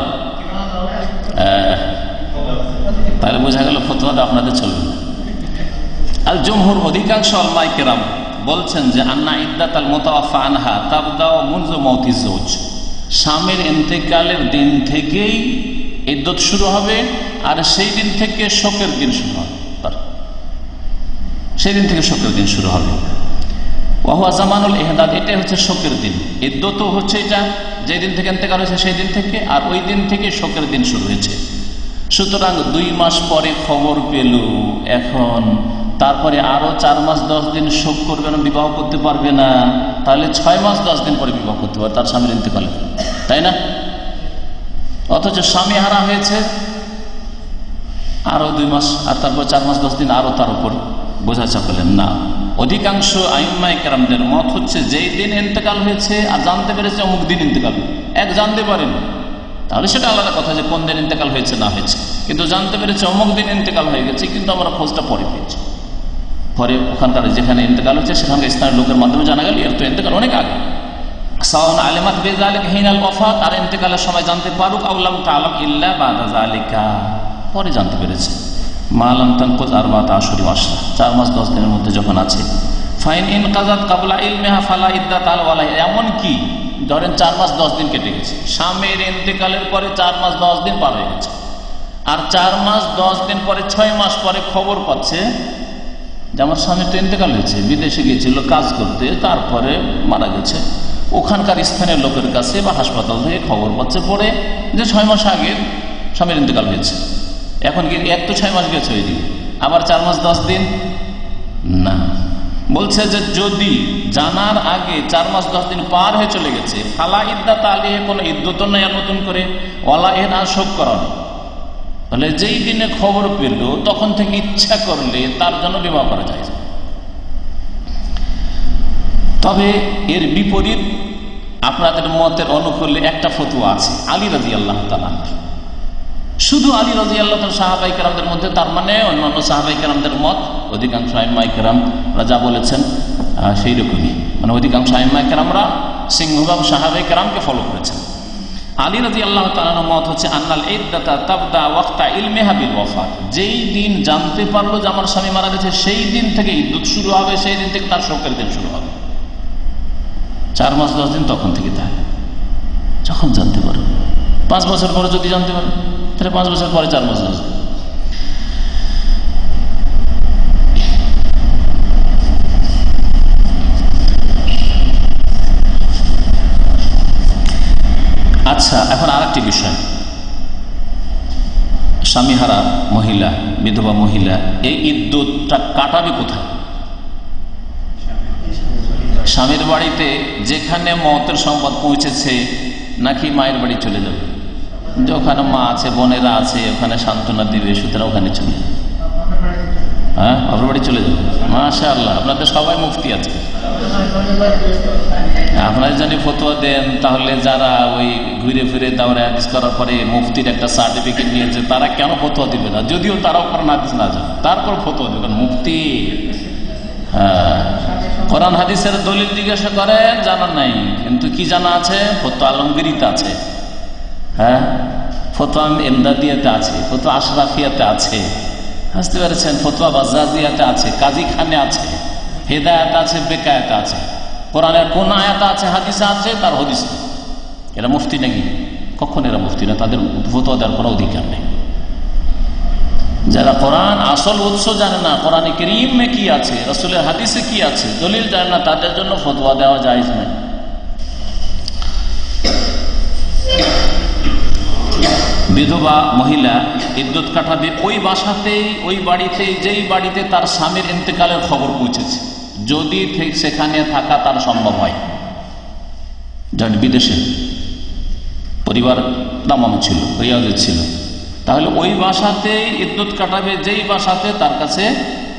তাহলে বোঝা গেল ফতোয়াটা আপনাদের চলবে। আল জমহুর অধিকাংশ আলমাই কেরাম বলছেন যে, আন্না ইদ্দাত আল মোতাফা আনহা তাবদাও মুনজ মৌতিজোজ স্বামীর ইন্তেকালের দিন থেকেই ইদ্যত শুরু হবে, আর সেই দিন থেকে শোকের দিন শুরু হবে। সেই দিন থেকে শোকের দিন শুরু হবে। ওহুয়া জামানুল এহদাদ এটাই হচ্ছে শোকের দিন। ইদ্যত হচ্ছে এটা, যেই দিন থেকে ইন্তেকাল হয়েছে সেই দিন থেকে, আর ওই দিন থেকে শোকের দিন শুরু হয়েছে। সুতরাং দুই মাস পরে খবর পেল। এখন তারপরে আরও চার মাস, দশ দিন শোক করবে না, বিবাহ করতে পারবে না। তাহলে ছয় মাস, দশ দিন পরে বিবাহ করতে পারবে, তার স্বামীর ইন্তেকালে। তাই না? অথচ স্বামী হারা হয়েছে আরও দুই মাস, আর তারপর চার মাস, দশ দিন আরও তার উপর বোঝা চাপালেন, না। অধিকাংশ আইম্মাই মত হচ্ছে, যেই দিন ইন্তেকাল হয়েছে আর জানতে পেরেছে অমুক দিন ইন্তেকাল, এক জানতে পারেন। তাহলে সেটা আলাদা কথা যে কোন দিন ইন্তেকাল হয়েছে, না হয়েছে। কিন্তু জানতে পেরেছে অমুক দিন ইন্তেকাল হয়ে গেছে, কিন্তু আমরা খোঁজটা পরে পেয়েছি। পরে ওখানকার যেখানে ইন্তেকাল হচ্ছে সেখানকার স্থানীয় লোকের মাধ্যমে জানা গেল, এর তো ইন্তেকাল অনেক আগে। সাউন আলেমাত বেজালিক হিনাল ওফাত, আর ইন্তেকালের সময় জানতে পারুক তালাম ইল্লা জালিকা পরে জানতে পেরেছে। মালাম তানকুজ আর বাত আসরি মাসা চার মাস, দশ দিনের মধ্যে যখন আছে। ফাইন ইন কাবলা ফালা এমন কি? ধরেন চার মাস, দশ দিন কেটে গেছে। স্বামীর ইন্তেকালের পরে চার মাস, দশ দিন পার হয়ে গেছে। আর চার মাস, দশ দিন পরে ছয় মাস পরে খবর পাচ্ছে যে আমার স্বামীর তো ইন্তেকাল হয়েছে, বিদেশে গিয়েছিল কাজ করতে, তারপরে মারা গেছে। ওখানকার স্থানীয় লোকের কাছে বা হাসপাতাল থেকে খবর পাচ্ছে পরে যে ছয় মাস আগে স্বামীর ইন্তেকাল হয়েছে। এখন কি এক তো ছয় মাস গেছে ওই দিন, আবার চার মাস দশ দিন? না। বলছে যে যদি জানার আগে চার মাস দশ দিন পার হয়ে চলে গেছে, ফালা ইদ্দা তালে কোনো ইদ্যত নেই নতুন করে ওলা এ না শোক করা নেই তাহলে যেই দিনে খবর পেল, তখন থেকে ইচ্ছা করলে তার জন্য বিবাহ করা যায়। তবে এর বিপরীত আপনাদের মতের অনুকূলে একটা ফতুয়া আছে আলী রাজি আল্লাহ তালান শুধু আলী রাজি আল্লাহ সাহাবাই কেরামদের মধ্যে, তার মানে অন্যান্য সাহাবাই কেরামদের মত অধিকাংশ আইমাই কেরাম যা বলেছেন সেই রকমই মানে অধিকাংশ আইমাই কেরামরা সিংহবাগ সাহাবাই কেরামকে ফলো করেছেন। আলী রাজি আল্লাহ তালানোর মত হচ্ছে, আন্নাল ইদ্দাতা তাবদা ওয়াক্তা ইলমেহাবিল ওয়াফাত যেই দিন জানতে পারল যে আমার স্বামী মারা গেছে, সেই দিন থেকে ইদ্যুৎ শুরু হবে, সেই দিন থেকে তার শোকের দিন শুরু হবে। চার মাস, দশ দিন তখন থেকে তাই। যখন জানতে পারো। পাঁচ বছর পরে যদি জানতে পারো, তাহলে পাঁচ বছর পরে চার মাস দশ আচ্ছা এখন আর একটি বিষয়। স্বামীহারা মহিলা, বিধবা মহিলা, এই ইদ্যুৎটা কাটাবে কোথায়? স্বামীর বাড়িতে যেখানে মতের সংবাদ পৌঁছেছে, নাকি মায়ের বাড়ি চলে যাবে? যে ওখানে মা আছে, বোনেরা আছে, ওখানে সান্ত্বনা দিবে, সুতরাং ওখানে চলে হ্যাঁ আপনার বাড়ি চলে যাবে। মাশা আল্লাহ আপনাদের সবাই মুফতি আছে। আপনারা জানি ফতোয়া দেন, তাহলে যারা ওই ঘুরে ফিরে দাওয়ারে হাদিস করার পরে মুফতির একটা সার্টিফিকেট নিয়েছে, তারা কেন ফতোয়া দিবে না? যদিও তারাও কোরআন হাদিস না জানে, তারপর ফতোয়া দেবেন মুফতি হ্যাঁ। কোরআন হাদিসের দলিল জিজ্ঞাসা করে জানা নাই। কিন্তু কি জানা আছে? ফতোয়া আলমগিরিতে আছে। হ্যাঁ? ফতোয়া এমদাদিয়াতে আছে, ফতোয়া আশরাফিয়াতে আছে। বুঝতে পেরেছেন? ফতোয়া বাজাজিয়াতে আছে কাজী খানে আছে, হেদায়াত আছে, বেকায়াত আছে। কোরআনের কোন আয়াত আছে, হাদিসে আছে, তার হদিস এরা মুফতি নাকি? কখন এরা মুফতি না? তাদের ফতোয়া দেওয়ার কোনো অধিকার নেই। যারা কোরআন আসল উৎস জানে না, কোরআন করিমে কি আছে, রসুলের হাদিসে কি আছে, দলিল জানে না, তাদের জন্য ফতোয়া দেওয়া যায় না বিধবা, মহিলা, বিদ্যুৎ কাটাবে ওই বাসাতেই, ওই বাড়িতে যেই বাড়িতে তার স্বামীর ইন্তেকালের খবর পৌঁছেছে, যদি সেখানে থাকা তার সম্ভব হয়। বিদেশে পরিবার দামানো ছিল, রিয়াজে ছিল। তাহলে ওই বাসাতে ইদ্যুৎ কাটাবে, যেই বাসাতে তার কাছে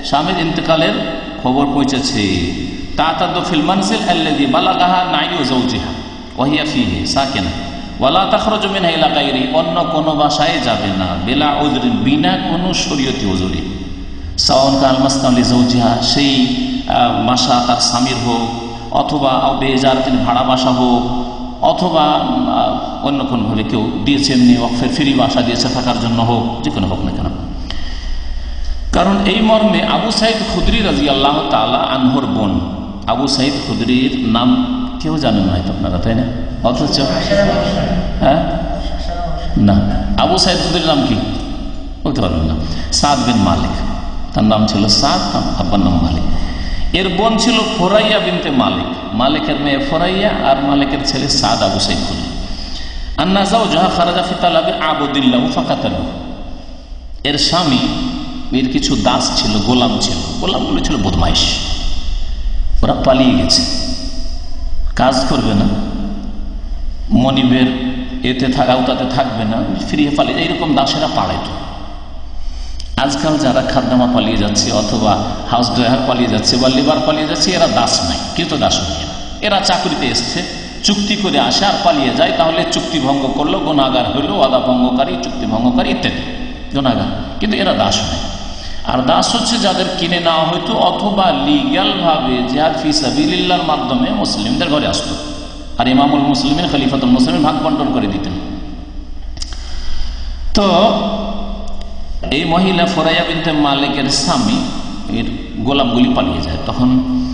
স্বামীর ইন্তকালের খবর পৌঁছেছে। তা বালাগাহা নাই ও এলাকায় অন্য কোনো যাবে না। বেলা বিনা সেই তার স্বামীর হোক, অথবা ভাড়া বাসা হোক অথবা অন্য কোনোভাবে কেউ দিয়েছে এমনি অক্ষের ফেরি বাসা দিয়েছে থাকার জন্য হোক, যে কোনো হোক না কেন। কারণ এই মর্মে আবু সাইদ খুদরি রাজি আল্লাহ তালা আনহর বোন। আবু সাইদ খুদরির নাম কেউ জানেন হয়তো আপনারা, তাই না? অথচ হ্যাঁ? না। আবু সাইদ খুদরির নাম কি? বলতে পারবেন না। সাদ বিন মালিক। তার নাম ছিল সাদ আব্বার নাম মালিক। এর বোন ছিল ফোরাইয়া বিনতে মালিক। মালিকের মেয়ে ফোরাইয়া আর মালিকের ছেলে সাদ আবু সাইদ আন্নাজাও জাহা খারাজা ফিতালাবে আবুদিল্লাহ ফাকাতালু। এর স্বামী, এর কিছু দাস ছিল, গোলাম ছিল। গোলামগুলো ছিল বদমাইশ। ওরা পালিয়ে গেছে। কাজ করবে না। মনিবের এতে আওতাতে থাকবে না। ফিরিয়ে পালিয়ে এইরকম দাসেরা পাড়াইতো আজকাল যারা খাদ্দামা পালিয়ে যাচ্ছে অথবা হাউস ড্রাইভার পালিয়ে যাচ্ছে বা লেবার পালিয়ে যাচ্ছে, এরা দাস নাই। কিন্তু দাস নেই এরা চাকরিতে এসছে, চুক্তি করে আসে, আর পালিয়ে যায়, তাহলে চুক্তি ভঙ্গ করল গোনাগার হইল আদা ভঙ্গকারী, চুক্তি ভঙ্গকারী ইত্যাদি। গোনাগার কিন্তু এরা দাস নেই। আর দাস হচ্ছে যাদের কিনে নেওয়া হইতো অথবা লিগ্যাল ভাবে জেহাদ ফি সাবিল্লার মাধ্যমে মুসলিমদের ঘরে আসতো। আর ইমামুল মুসলিমের খলিফাতুল মুসলিম ভাগ বন্টন করে দিতেন। তো এই মহিলা ফরাইয়া বিনতে মালিকের স্বামী, এর গোলামগুলি পালিয়ে যায়। তখন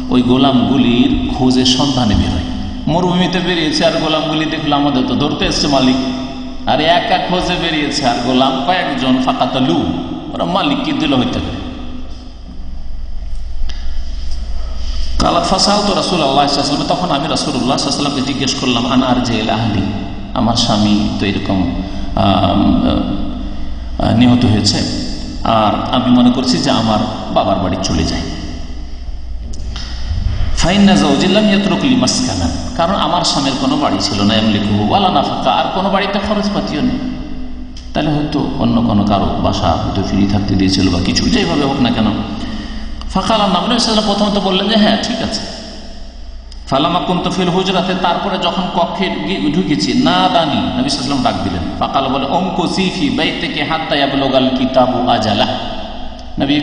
ওই গোলামগুলির খোঁজে সন্ধানে বেরোয়। মরুভূমিতে বেরিয়েছে আর গোলামগুলি দেখল, আমাদের তো ধরতে এসছে মালিক। আর একা খোঁজে বেরিয়েছে আর গোলাম কয়েকজন ফাঁকা ফাঁকাতালু ওরা মালিক কি দিল হইতে পারে? তখন আমি রাসুল জিজ্ঞেস করলাম আনার যে আমার স্বামী তো এরকম নিহত হয়েছে। আর আমি মনে করছি যে আমার বাবার বাড়ি চলে যায়। কারণ আমার স্বামীর কোনো বাড়ি ছিল না এমলিকু ওয়ালা না ফাঁকা আর কোনো বাড়িতে খরচ পাতিও নেই। তাহলে হয়তো অন্য কোনো কারও বাসা হয়তো ফিরি থাকতে দিয়েছিল বা কিছু, যেভাবে হোক না কেন। ফাঁকা আল্লাহ সাল্লাম প্রথমত বললেন যে হ্যাঁ ঠিক আছে। ফালামা কুন্ত ফিল হুজরাতে, তারপরে যখন কক্ষে ঢুকেছি না দানি নবী সাল্লাম ডাক দিলেন। ফাঁকাল বলে, অঙ্কো সিফি বাই থেকে হাত্তায়াবলোগাল কিতাবু আজালা। নবী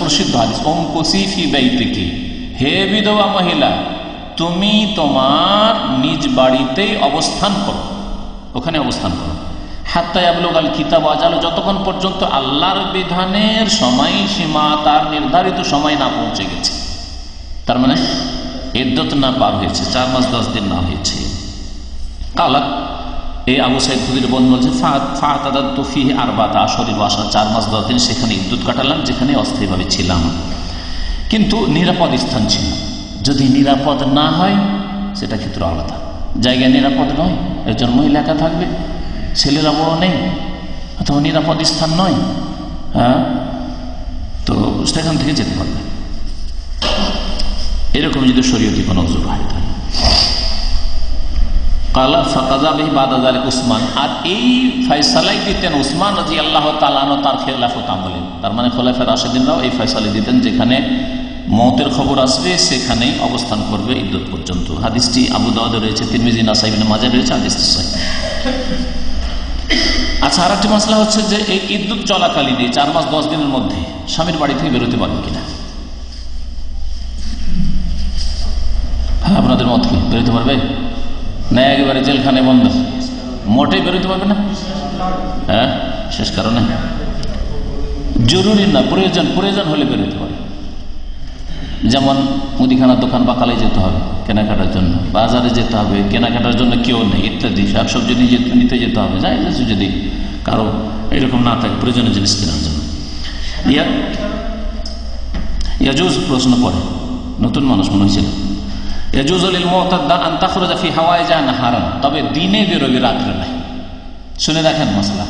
প্রসিদ্ধ হাদিস, অঙ্কো সিফি বাই থেকে হে বিধবা মহিলা, তুমি তোমার নিজ বাড়িতেই অবস্থান করো। ওখানে অবস্থান করো। হাত্তায়াবলোগাল কিতাব আজালো, যতক্ষণ পর্যন্ত আল্লাহর বিধানের সময় সীমা তার নির্ধারিত সময় না পৌঁছে গেছে। তার মানে ইদ্যত না পার হয়েছে, চার মাস, দশ দিন না হয়েছে। কালাক এই আবু সাইদ খুদির বোন বলছে আর বাতা শরীর বাসা চার মাস, দশ দিন সেখানে ইদ্যুৎ কাটালাম, যেখানে অস্থায়ীভাবে ছিলাম। কিন্তু নিরাপদ স্থান ছিল। যদি নিরাপদ না হয়, সেটা ক্ষেত্র আলাদা। জায়গায় নিরাপদ নয়, একজন মহিলা একা থাকবে, ছেলেরা বড় নেই, অথবা নিরাপদ স্থান নয় হ্যাঁ? তো সেখান থেকে যেতে পারবে। এরকম যদি শরীয়তি কোনো অজুর হয় তাহলে। উসমান। আর এই ফয়সালাই দিতেন উসমান আল্লাহ তার মানে এই দিতেন যেখানে মতের খবর আসবে, সেখানেই অবস্থান করবে পর্যন্ত। আবু রয়েছে রয়েছে আচ্ছা আর একটি হচ্ছে যে এই ইদ্যুৎ চলাকালীন চার মাস দশ দিনের মধ্যে স্বামীর বাড়ি থেকে বেরোতে পারেন কিনা? আপনাদের মত কি বেরোতে পারবে? না, একেবারে জেলখানে বন্ধ। মোটেই বেরোতে পারবে না? হ্যাঁ শেষ কারণে। জরুরি না, প্রয়োজন প্রয়োজন হলে বেরোতে পারে। যেমন মুদিখানার দোকান বাকালে যেতে হবে, কেনাকাটার জন্য। বাজারে যেতে হবে, কেনাকাটার জন্য কেউ নেই, ইত্যাদি। শাক শাকসবজি নিজে নিতে যেতে হবে, যাই যদি কারও এরকম না থাকে, প্রয়োজনীয় জিনিস কেনার জন্য। ইয়া ইয়াজুজ প্রশ্ন পড়ে নতুন মানুষ মনে হয়েছিল। তবে দিনে বেরোবে রাত্রে নাই শুনে রাখেন মশলা।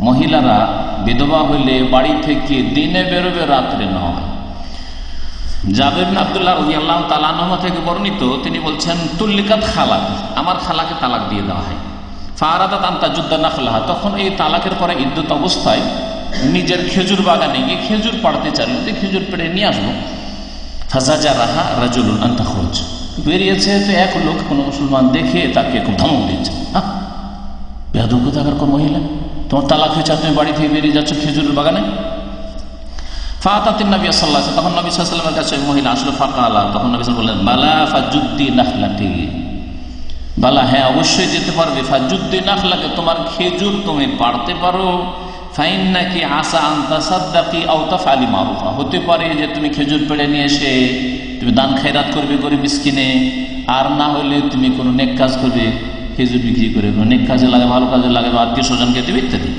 মহিলারা বিধবা হইলে বাড়ি থেকে দিনে বেরোবে রাত্রে নয়। জাবের আবদুল্লাহ রবি আল্লাহ তালানহা থেকে বর্ণিত, তিনি বলছেন, তুল্লিকাত খালাক, আমার খালাকে তালাক দিয়ে দেওয়া হয়। ফারাদা তান্তা যুদ্ধ না খালাহা তখন এই তালাকের পরে ইদ্যুৎ অবস্থায় নিজের খেজুর বাগানে গিয়ে খেজুর পাড়তে চাইল। যে খেজুর পেড়ে নিয়ে আসব। ফাজাজা রাহা রাজুলুন আন্তা খোঁজ বেরিয়েছে, তো এক লোক কোনো মুসলমান দেখে তাকে ধমক দিচ্ছে। হ্যাঁ কোথাকার কোন মহিলা? তোমার তালাক হয়েছে, তুমি বাড়ি থেকে বেরিয়ে যাচ্ছ খেজুরের বাগানে? তখন কাছে মহিলা আসলো ফাঁকা তখন বালা বালা হ্যাঁ অবশ্যই যেতে পারবে। তোমার খেজুর তুমি পাড়তে পারো। ফাইন নাকি আসা আন্তা সাদ্দাকি আওতাফ আলী মারুফা হতে পারে যে তুমি খেজুর পেড়ে নিয়ে এসে তুমি দান খায়রাত করবে গরিব মিসকিনে, আর না হলে তুমি কোনো নেক কাজ করবে, খেজুর বিক্রি করে কোনো নেক কাজে লাগে, ভালো কাজে লাগে বা আত্মীয় স্বজনকে দেবে ইত্যাদি।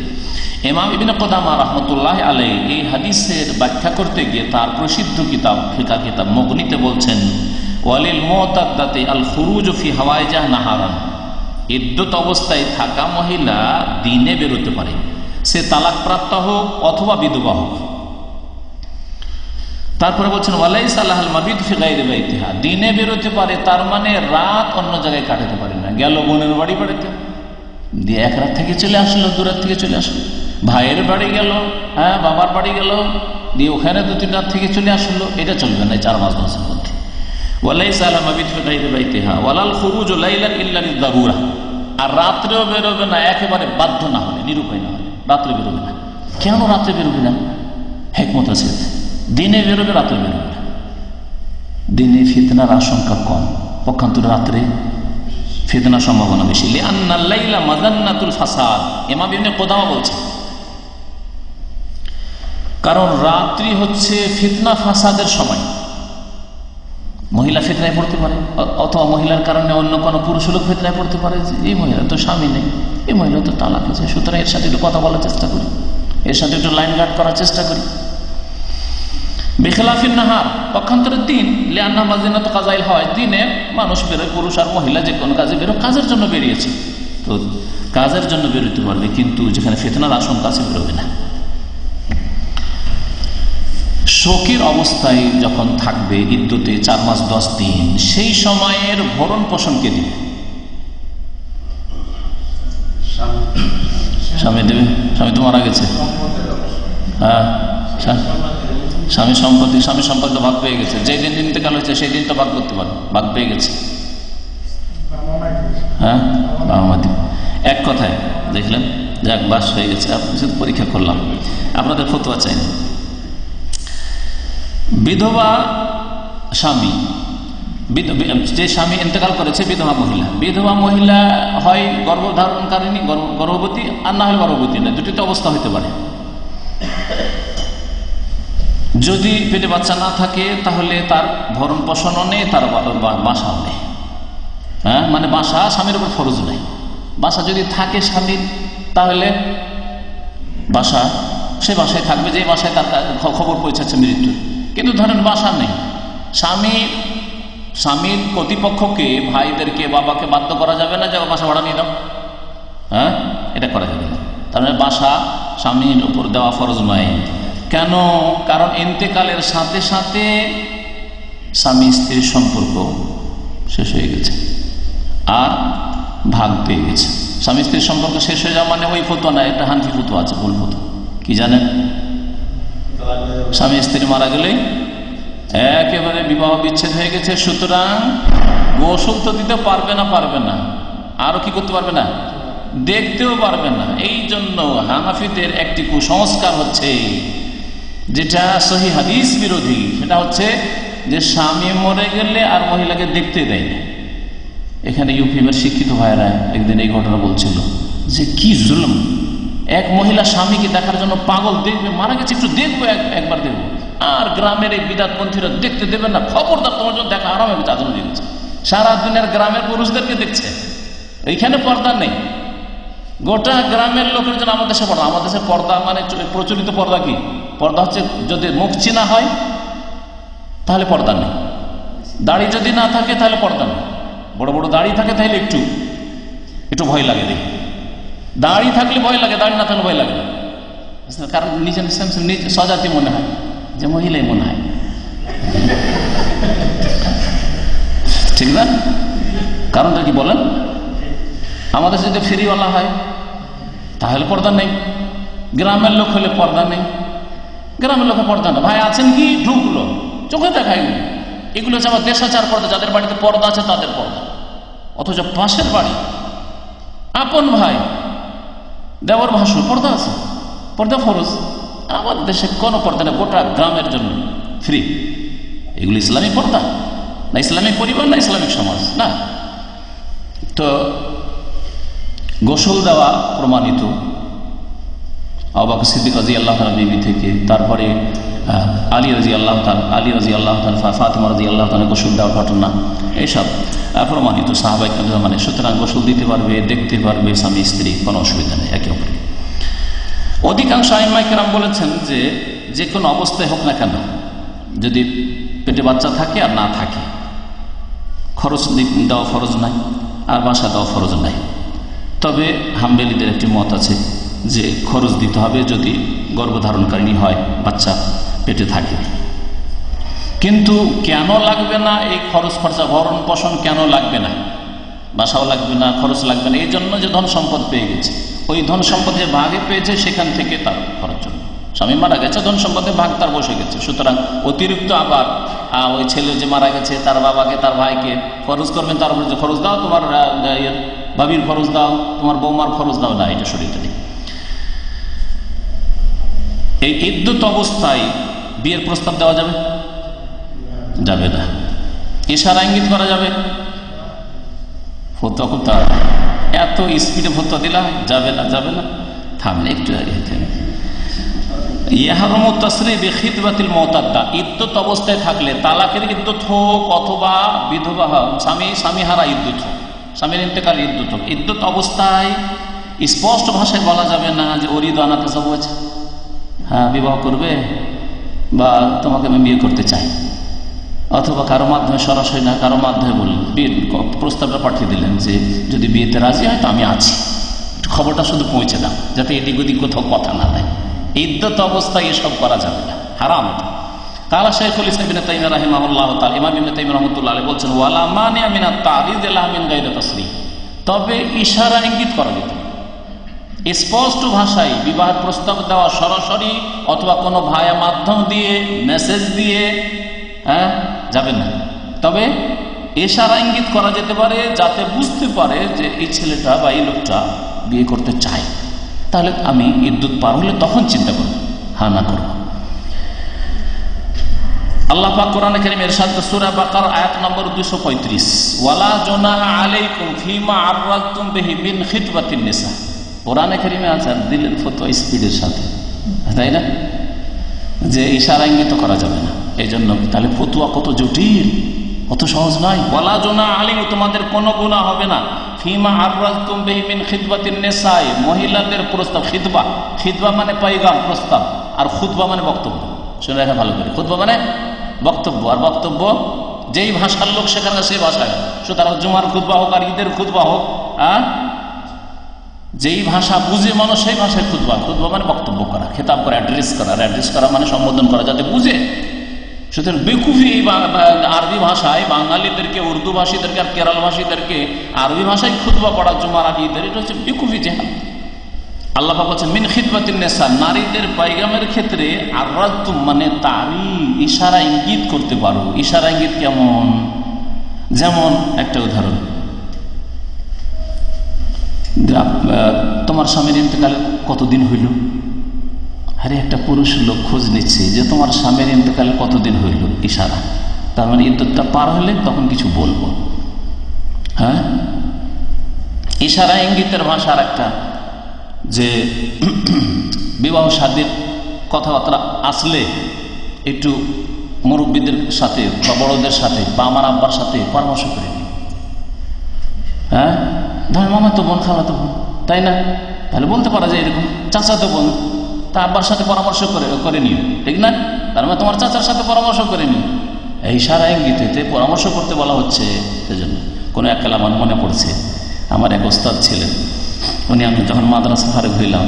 এমাম ইবিন কদামা রহমতুল্লাহ আলাই এই হাদিসের ব্যাখ্যা করতে গিয়ে তার প্রসিদ্ধ কিতাব, ফিকা কিতাব মগনিতে বলছেন, ওয়ালিল মোতাদ্দাতে আল খুরুজ ফি হাওয়াইজাহ নাহারান। ইদ্যুত অবস্থায় থাকা মহিলা দিনে বেরোতে পারে। সে তালাক প্রাপ্ত হোক অথবা বিধবা হোক। তারপরে বলছেন ওয়ালাই সাল্লাহ মাবিদ ফিগাইরে দিনে বেরোতে পারে, তার মানে রাত অন্য জায়গায় কাটাতে পারে না। গেল বোনের বাড়ি বাড়িতে। দিয়ে এক রাত থেকে চলে আসলো, দু রাত থেকে চলে আসলো। ভাইয়ের বাড়ি গেল হ্যাঁ বাবার বাড়ি গেল। দিয়ে ওখানে দু তিন রাত থেকে চলে আসলো। এটা চলবে না চার মাস মাসের মধ্যে। ওয়ালাই সালাম আবিদ ফিগাইরে বাইতিহা। ওয়ালাল খুরুজ লাইলান দারুরা আর রাত্রেও বেরোবে না, একেবারে বাধ্য না হলে, নিরুপায় না রাত্রে বেরোবে না। কেন রাত্রে বেরোবে না? হেকমত আছে। দিনে বেরোবে, রাত্রে বেরোবে না। দিনে ফিতনার আশঙ্কা কম। পক্ষান্তরে রাত্রে ফিতনার সম্ভাবনা বেশি। মাজান্নাতুল ফাসাদ। ইমাম ইবনে কোদামা বলছে কারণ রাত্রি হচ্ছে ফিতনা ফাসাদের সময়। মহিলা ফিতনায় পড়তে পারে অথবা মহিলার কারণে অন্য কোনো পুরুষ লোক ফিতনায় পড়তে পারে, যে এই মহিলা তো স্বামী নেই, এই মহিলা তো তালাক আছে, সুতরাং এর সাথে একটু কথা বলার চেষ্টা করি, এর সাথে একটু লাইন গার্ড করার চেষ্টা করি। বেখেলাফিন নাহার, পক্ষান্তরের দিন লিয়ান্না মাজিনা তো কাজাইল হয়, দিনে মানুষ বেরোয়, পুরুষ আর মহিলা যে কোনো কাজে বেরো কাজের জন্য বেরিয়েছে। তো কাজের জন্য বেরোতে পারবে, কিন্তু যেখানে ফেতনার আশঙ্কা আছে বেরোবে না। শোকের অবস্থায় যখন থাকবে ইদ্যুতে চার মাস দশ দিন সেই সময়ের ভরণ পোষণকে দিবে? স্বামী। দেবে? স্বামী তো মারা গেছে। হ্যাঁ স্বামী। সম্পত্তি স্বামী সম্পত্তি ভাগ পেয়ে গেছে। যেই দিন ইন্তেকাল হয়েছে সেই দিন তো ভাগ করতে পারবে। ভাগ পেয়ে গেছে। হ্যাঁ বাবা মা এক কথায় দেখলেন যাক বাস হয়ে গেছে। আপনি শুধু পরীক্ষা করলাম। আপনাদের ফতোয়া চাইনি বিধবা স্বামী। যে স্বামী ইন্তেকাল করেছে, বিধবা মহিলা। বিধবা মহিলা হয় গর্ভধারণকারিণী গর্ভবতী আর না হলে গর্ভবতী নয়। দুটিতে অবস্থা হইতে পারে। যদি পেটে বাচ্চা না থাকে, তাহলে তার ভরণ পোষণও নেই, তার বাসাও নেই। হ্যাঁ? মানে বাসা স্বামীর উপর ফরজ নেই। বাসা যদি থাকে স্বামীর, তাহলে বাসা সে বাসায় থাকবে যে বাসায় তার খবর পৌঁছাচ্ছে মৃত্যুর। কিন্তু ধরেন বাসা নেই। স্বামী, স্বামীর কর্তৃপক্ষকে ভাইদেরকে, বাবাকে বাধ্য করা যাবে না যে বাসা ভাড়া নিয়ে দাও হ্যাঁ? এটা করা যাবে না। তার মানে বাসা স্বামীর উপর দেওয়া ফরজ নয়। কেন? কারণ ইন্তেকালের সাথে সাথে স্বামী স্ত্রীর সম্পর্ক শেষ হয়ে গেছে। আর ভাগ পেয়ে গেছে। স্বামী স্ত্রীর সম্পর্ক শেষ হয়ে যাওয়া মানে ওই ফতো না, একটা হানফি ফতো আছে, ভুল ফতো কি জানেন? স্বামী স্ত্রী মারা গেলে একেবারে বিবাহ বিচ্ছেদ হয়ে গেছে, সুতরাং গোসল তো দিতে পারবে না পারবে না। আরও কি করতে পারবে না? দেখতেও পারবে না। এই জন্য হানাফিদের একটি কুসংস্কার হচ্ছে, যেটা সহি হাদিস বিরোধী। সেটা হচ্ছে যে স্বামী মরে গেলে আর মহিলাকে দেখতে দেয় না। এখানে ইউপিএমের শিক্ষিত ভাইরা একদিন এই ঘটনা বলছিল যে কি জুলম। এক মহিলা স্বামীকে দেখার জন্য পাগল দেখবে, মারা গেছে, একটু দেখব একবার দেখব। আর গ্রামের এই বিদাতপন্থীরা দেখতে দেবে না। খবরদার তোমার জন্য দেখা আরাম হবে জন্য দেখছে সারা দিনের গ্রামের পুরুষদেরকে দেখছে। এইখানে পর্দা নেই। গোটা গ্রামের লোকের জন্য আমাদের দেশে পর্দা। আমাদের দেশে পর্দা মানে প্রচলিত পর্দা কি? পর্দা হচ্ছে যদি মুখ চিনা হয়, তাহলে পর্দা নেই। দাড়ি যদি না থাকে, তাহলে পর্দা নেই। বড় বড় দাড়ি থাকে, তাহলে একটু একটু ভয় লাগে দেখি দাড়ি থাকলে ভয় লাগে, দাঁড়িয়ে না থাকলে ভয় লাগে। কারণ নিজের নিজে সজাতি মনে হয়, যে মহিলাই মনে হয়। ঠিক না? কারণটা কি বলেন? আমাদের যদি ফেরিওয়ালা হয়, তাহলে পর্দা নেই। গ্রামের লোক হলে পর্দা নেই। গ্রামের লোকের পর্দা না। ভাই, আছেন কি? ঢুকলো। চোখে দেখায় এগুলো হচ্ছে আবার দেশাচার পর্দা। যাদের বাড়িতে পর্দা আছে, তাদের পর্দা। অথচ পাশের বাড়ি। আপন ভাই দেওয়ার ভাষণ পর্দা আছে। পর্দা ফরজ। আমার দেশে কোনো পর্দা না গোটা গ্রামের জন্য। ফ্রি এগুলো ইসলামিক পর্দা? না ইসলামিক পরিবার, না ইসলামিক সমাজ? না। তো গোসল দেওয়া প্রমাণিত। আবাক সিদ্দিক রাজি আল্লাহ বিবি থেকে, তারপরে আলী রাজি আল্লাহ তাল আলী রাজি আল্লাহ তাল ফাতেমা রাজি আল্লাহ তালে গোসল দেওয়ার ঘটনা, এইসব প্রমাণিত সাহাবাই মানে সুতরাং গোসল দিতে পারবে, দেখতে পারবে স্বামী, স্ত্রী, কোনো অসুবিধা নেই, একে অপরে অধিকাংশ আইমাইকেরাম বলেছেন যে যে কোনো অবস্থায় হোক না কেন, যদি পেটে বাচ্চা থাকে আর না থাকে, খরচ দেওয়া ফরজ নাই, আর বাসা দেওয়া ফরজ নাই। তবে হাম্বেলিদের একটি মত আছে যে খরচ দিতে হবে যদি গর্ভধারণকারিণী হয়, বাচ্চা পেটে থাকে। কিন্তু কেন লাগবে না এই খরচ খরচা, ভরণ পোষণ কেন লাগবে না? বাসাও লাগবে না, খরচ লাগবে না, এই জন্য যে ধন সম্পদ পেয়ে গেছে। ওই ধন সম্পদ ভাগে পেয়েছে সেখান থেকে তার খরচ জন্য স্বামী মারা গেছে, ধন সম্পদে ভাগ তার বসে গেছে। সুতরাং অতিরিক্ত আবার ওই ছেলে যে মারা গেছে, তার বাবাকে, তার ভাইকে খরচ করবেন, তার উপরে যে খরচ দাও, তোমার ভাবির খরচ দাও, তোমার বৌমার খরচ দাও। না, এটা শরীরটা নেই। এই ইদ্যুৎ অবস্থায় বিয়ের প্রস্তাব দেওয়া যাবে? যাবে না। ইশারা ইঙ্গিত করা যাবে? ফতো খুব এত স্পিডে ফতো দিলাম, যাবে না যাবে না। থামলে একটু অবস্থায় থাকলে তালাকের অথবা বিধবা স্বামী স্বামী হারা অবস্থায় স্পষ্ট ভাষায় বলা যাবে না যে অরিদ আনাতে সব হ্যাঁ বিবাহ করবে বা তোমাকে আমি বিয়ে করতে চাই। অথবা কারও মাধ্যমে, সরাসরি না, কারও মাধ্যমে বললেন বিয়ের প্রস্তাবটা পাঠিয়ে দিলেন যে, যদি বিয়েতে রাজি হয় তো আমি আছি। খবরটা শুধু পৌঁছে দাও, যাতে এদিক ওদিক কোথাও কথা না দেয়। ইদ্যত অবস্থায় এসব করা যাবে না, হারাম কালা শেখুল ইসলাম বিন তাইম রাহিমাহুল্লাহ তাআলা, ইমাম তাইম রাহমাতুল্লাহ বলছেন, ওয়ালা মানে মিনাত তারিদ ইলা মিন তাসরিহ তবে ইশারা ইঙ্গিত করা যেত স্পষ্ট ভাষায় বিবাহের প্রস্তাব দেওয়া সরাসরি অথবা কোনো ভায়া মাধ্যম দিয়ে মেসেজ দিয়ে হ্যাঁ যাবে না। তবে এশারা ইঙ্গিত করা যেতে পারে যাতে বুঝতে পারে যে এই ছেলেটা বা এই লোকটা বিয়ে করতে চায়। তাহলে আমি ইদ্যুৎ পার হলে তখন চিন্তা করব হ্যাঁ না করব। আল্লাহ পাক কোরআন কারীম ইরশাদ সূরা বাকার আয়াত নম্বর 235 ওয়ালা কোরআনে কারীমে আছে আর দিলেন ফতোয়া স্পিডের সাথে। তাই না? যে ইশারা ইঙ্গিত করা যাবে না। এই জন্য তাহলে ফতুয়া কত জটিল অত সহজ নয়। বলা জোনা আলিম, তোমাদের কোনো গুণা হবে না। ফিমা আররাতুম বিহি মিন খিতবাতিন মহিলাদের প্রস্তাব খিতবা খিতবা মানে পাইগাম প্রস্তাব। আর খুতবা মানে বক্তব্য। শুনে রাখা ভালো করে। খুতবা মানে বক্তব্য। আর বক্তব্য, যেই ভাষার লোক সেখানে সেই ভাষায়। সুতরাং জুমার খুদবা হোক আর ঈদের খুদবা হোক হ্যাঁ যেই ভাষা বুঝে মানুষ সেই ভাষায় খুদবা খুদবা মানে বক্তব্য করা, খেতাব করা অ্যাড্রেস করা। অ্যাড্রেস করা মানে সম্বোধন করা, যাতে বুঝে। সুতরাং বেকুফি এই আরবি ভাষায়, বাঙালিদেরকে উর্দু ভাষীদেরকে আর কেরল ভাষীদেরকে আরবি ভাষায় খুদবা পড়া, জুমার আর ঈদের এটা হচ্ছে বেকুফি জেহাদ। আল্লাহ পাক বলছেন, মিন খিদবাতিন নারীদের পাইগামের ক্ষেত্রে আরাতুম মানে তারি ইশারা ইঙ্গিত করতে পারো। ইশারা ইঙ্গিত কেমন? যেমন একটা উদাহরণ তোমার স্বামীর ইন্তেকাল কতদিন হইল? আরে, একটা পুরুষ লোক খোঁজ নিচ্ছে যে তোমার স্বামীর ইন্তেকালে কতদিন হইল? ইশারা। তার মানে ইদ্যুৎটা পার হলে তখন কিছু বলব। হ্যাঁ? ইশারা ইঙ্গিতের ভাষার একটা, যে বিবাহ সাদীর কথাবার্তা আসলে একটু মুরব্বীদের সাথে বা বড়দের সাথে বা আমার আব্বার সাথে পরামর্শ করে নিই। হ্যাঁ? ধরেন মামা তো বোন, খালা তো বোন, তাই না? তাহলে বলতে পারা যায় এরকম চাচা তো বোন, তা আব্বার সাথে পরামর্শ করে করে নিও, ঠিক না? তার মানে তোমার চাচার সাথে পরামর্শ করে নিও। এই সারা ইঙ্গিতে পরামর্শ করতে বলা হচ্ছে সেজন্য। কোনো এক কাল আমার মনে পড়ছে। আমার এক ওস্তাদ ছিলেন। উনি আমি যখন মাদ্রাসা ফারেক হইলাম,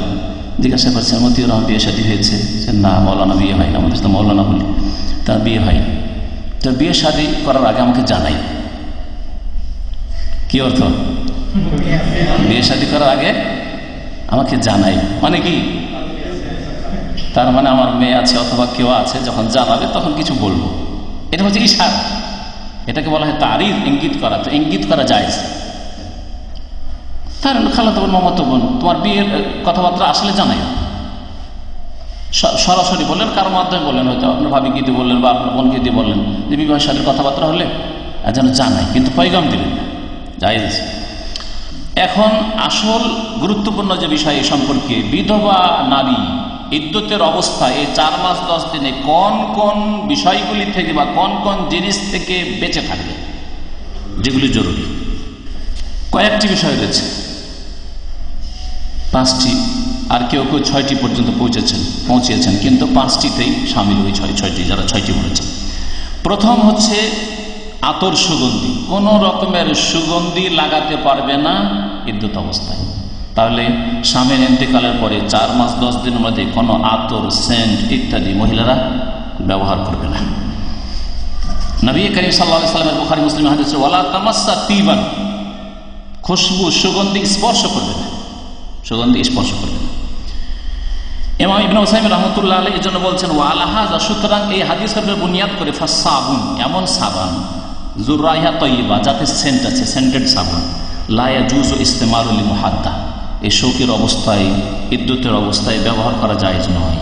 জিজ্ঞাসা করছেন, মতিউর রহমান, বিয়ে শাদী হয়েছে? না, মৌলানা বিয়ে হয় না আমাদের তো মৌলানা বলি। তার বিয়ে হয় তো বিয়ে শাদী করার আগে আমাকে জানাই। কি অর্থ? বিয়ে শাদী করার আগে আমাকে জানাই। মানে কি? তার মানে আমার মেয়ে আছে অথবা কেউ আছে, যখন জানাবে তখন কিছু বলব। এটা হচ্ছে ইশারা এটাকে বলা হয় তারই ইঙ্গিত করা। তো ইঙ্গিত করা যায় তার খালাতো বোন মামাতো বোন, তোমার বিয়ের কথাবার্তা আসলে জানাই। সরাসরি বললেন, কার মাধ্যমে বললেন, হয়তো আপনার ভাবিকে দিয়ে বললেন বা আপনার বোনকে দিয়ে বললেন যে বিবাহ সাথে কথাবার্তা হলে যেন জানাই। কিন্তু পয়গাম দিলেন না। যাই এখন আসল গুরুত্বপূর্ণ যে বিষয় এই সম্পর্কে বিধবা নারী ইদ্যতের অবস্থা এই চার মাস দশ দিনে কোন কোন বিষয়গুলি থেকে বা কোন কোন জিনিস থেকে বেঁচে থাকবে, যেগুলি জরুরি। কয়েকটি বিষয় রয়েছে। পাঁচটি, আর কেউ কেউ ছয়টি পর্যন্ত পৌঁছেছেন, পৌঁছিয়েছেন, কিন্তু পাঁচটিতেই সামিল ওই ছয় ছয়টি, যারা ছয়টি বলেছেন প্রথম হচ্ছে আতর সুগন্ধি কোন রকমের সুগন্ধি লাগাতে পারবে না বিদ্যুৎ অবস্থায়। তাহলে স্বামীর ইন্তেকালের পরে চার মাস, দশ দিনের মধ্যে কোনো আতর, সেন্ট ইত্যাদি মহিলারা ব্যবহার করবে না। নবী করিম সাল্লা সাল্লামের বুখারি মুসলিম হাদিস ওয়ালা তামাসা তিবান। খুশবু, সুগন্ধি স্পর্শ করবে না। সুগন্ধি স্পর্শ করবে না। এই জন্য বলছেন ওয়ালাহাজা সুতরাং এই হাদিসের বুনিয়াদ করে সাবুন এমন সাবান। জুরাইহা তৈবা যাতে সেন্ট আছে, সেন্টেড সাবান লায়া জুজ ও ইস্তেমারুলি মহাদ্দা এই শোকের অবস্থায়, বিদ্যুতের অবস্থায় ব্যবহার করা যায় নয়।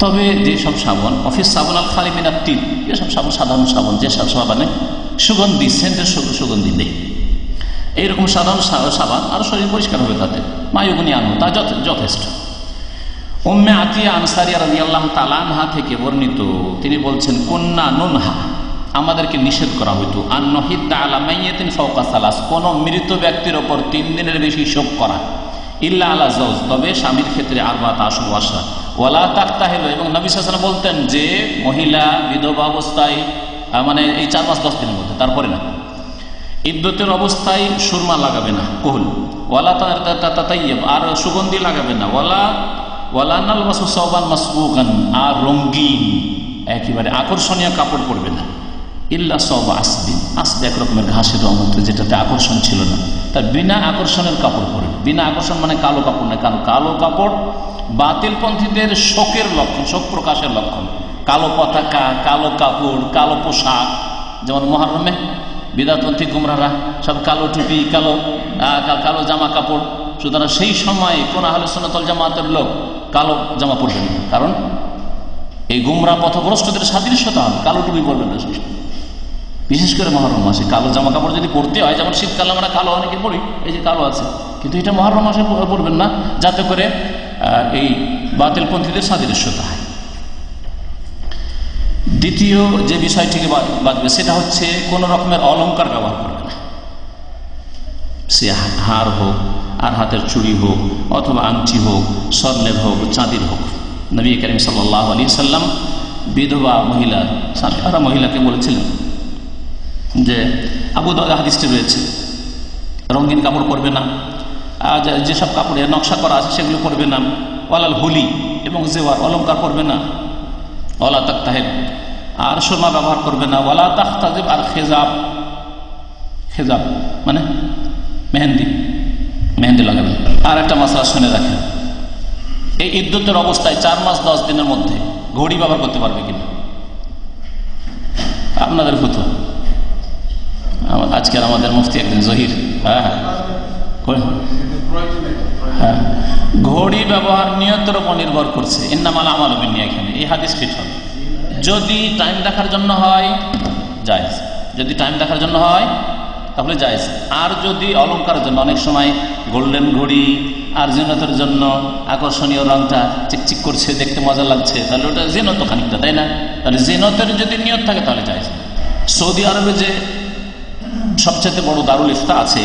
তবে যেসব সাবান, অফিস সাবান আল খালি টিপ এসব সাবান, সাধারণ সাবান, যেসব সাবানে সুগন্ধি, সেন্টের সুগন্ধি নেই এইরকম সাধারণ সাবান আরও শরীর পরিষ্কার হবে তাতে। মায়ুগুনি আনু তা যথেষ্ট। উম্মে আতিয়া আনসারি রাজি আল্লাহ তালানহা থেকে বর্ণিত, তিনি বলছেন কন্যা নুনহা। আমাদেরকে নিষেধ করা হইতো। আর নহিদ আলামাইয়াতিন ফৌকা সালাস। কোন মৃত ব্যক্তির ওপর তিন দিনের বেশি শোক করা। ইল্লা আলা জৌজ তবে স্বামীর ক্ষেত্রে আর বা তাসু আসা ওয়ালা তাক্তাহেল এবং নবী সাসনা বলতেন যে, মহিলা, বিধবা অবস্থায় মানে এই চার মাস দশ দিনের মধ্যে, তারপরে না। ইদ্যতের অবস্থায় সুরমা লাগাবে না, কোহল। ওয়ালা তাইব আর সুগন্ধি লাগাবে না। ওয়ালা ওয়ালানাল মাসু সবান মাসবুকান আর রঙ্গিন। একেবারে আকর্ষণীয় কাপড় পরবে না। ইল্লা সব আসবে এক রকমের ঘাসের রঙ হতো যেটাতে আকর্ষণ ছিল না। তার বিনা আকর্ষণের কাপড় পরে। বিনা আকর্ষণ মানে কালো কাপড় না কারণ কালো কাপড় বাতিলপন্থীদের শোকের লক্ষণ, শোক প্রকাশের লক্ষণ। কালো পতাকা, কালো কাপড়, কালো পোশাক, যেমন মহারমে বিদাতপন্থী গুমরারা সব কালো টুপি, কালো কালো জামা কাপড়। সুতরাং সেই সময় কোন আহলে সোনাতল জামাতের লোক কালো জামা পরবেন কারণ এই গুমরা পথগ্রস্তদের সাদৃশ্যতা হবে, কালো টুপি পরবেন না। বিশেষ করে মহরম মাসে। কালো জামা কাপড় যদি পরতে হয়, যেমন শীতকালে আমরা কালো অনেকে পড়ি এই যে কালো আছে। কিন্তু এটা মহরম মাসে পড়বেন না, যাতে করে এই বাতিলপন্থীদের সাদৃশ্যতা হয়। দ্বিতীয় যে বিষয়টিকে বাঁচবে সেটা হচ্ছে কোন রকমের অলঙ্কার ব্যবহার করবে না। সে হার হোক, আর হাতের চুড়ি হোক, অথবা আংটি হোক, স্বর্ণের হোক, চাঁদির হোক। নবী করিম সাল্লাহ আলী সাল্লাম বিধবা মহিলা মহিলাকে বলেছিলেন যে, আবু দাদা হাদিসটি রয়েছে? রঙিন কাপড় পরবে না। যেসব কাপড়ে নকশা করা আছে, সেগুলো পরবে না। ওয়ালাল হোলি এবং জেওয়ার অলঙ্কার পরবে না। ওলা তাক তাহেব আর সোনা ব্যবহার করবে না। ওয়ালা তাহতাজিব আর খেজাব। খেজাব মানে মেহেন্দি। মেহেন্দি লাগাবেন আর একটা মশলা শুনে রাখেন। এই ইদ্যুতের অবস্থায় চার মাস দশ দিনের মধ্যে ঘড়ি ব্যবহার করতে পারবে কিনা? আপনাদের ফুতো আজকের আমাদের মুফতি একদিন জহির। হ্যাঁ হ্যাঁ। ঘড়ি ব্যবহার নিয়তের উপর নির্ভর করছে। ইন্নামাল আমাল অভিনয় এখানে এই হাদিস ফিট হবে। যদি টাইম দেখার জন্য হয় যায় যদি টাইম দেখার জন্য হয়, তাহলে যায় আর যদি অলঙ্কারের জন্য, অনেক সময় গোল্ডেন ঘড়ি আর জিনতের জন্য আকর্ষণীয় রংটা চিকচিক করছে, দেখতে মজা লাগছে, তাহলে ওটা জিনত খানিকটা, তাই না? তাহলে জিনতের যদি নিয়ত থাকে, তাহলে যায় সৌদি আরবে যে সবচেয়ে বড় দারুল ইফতা আছে,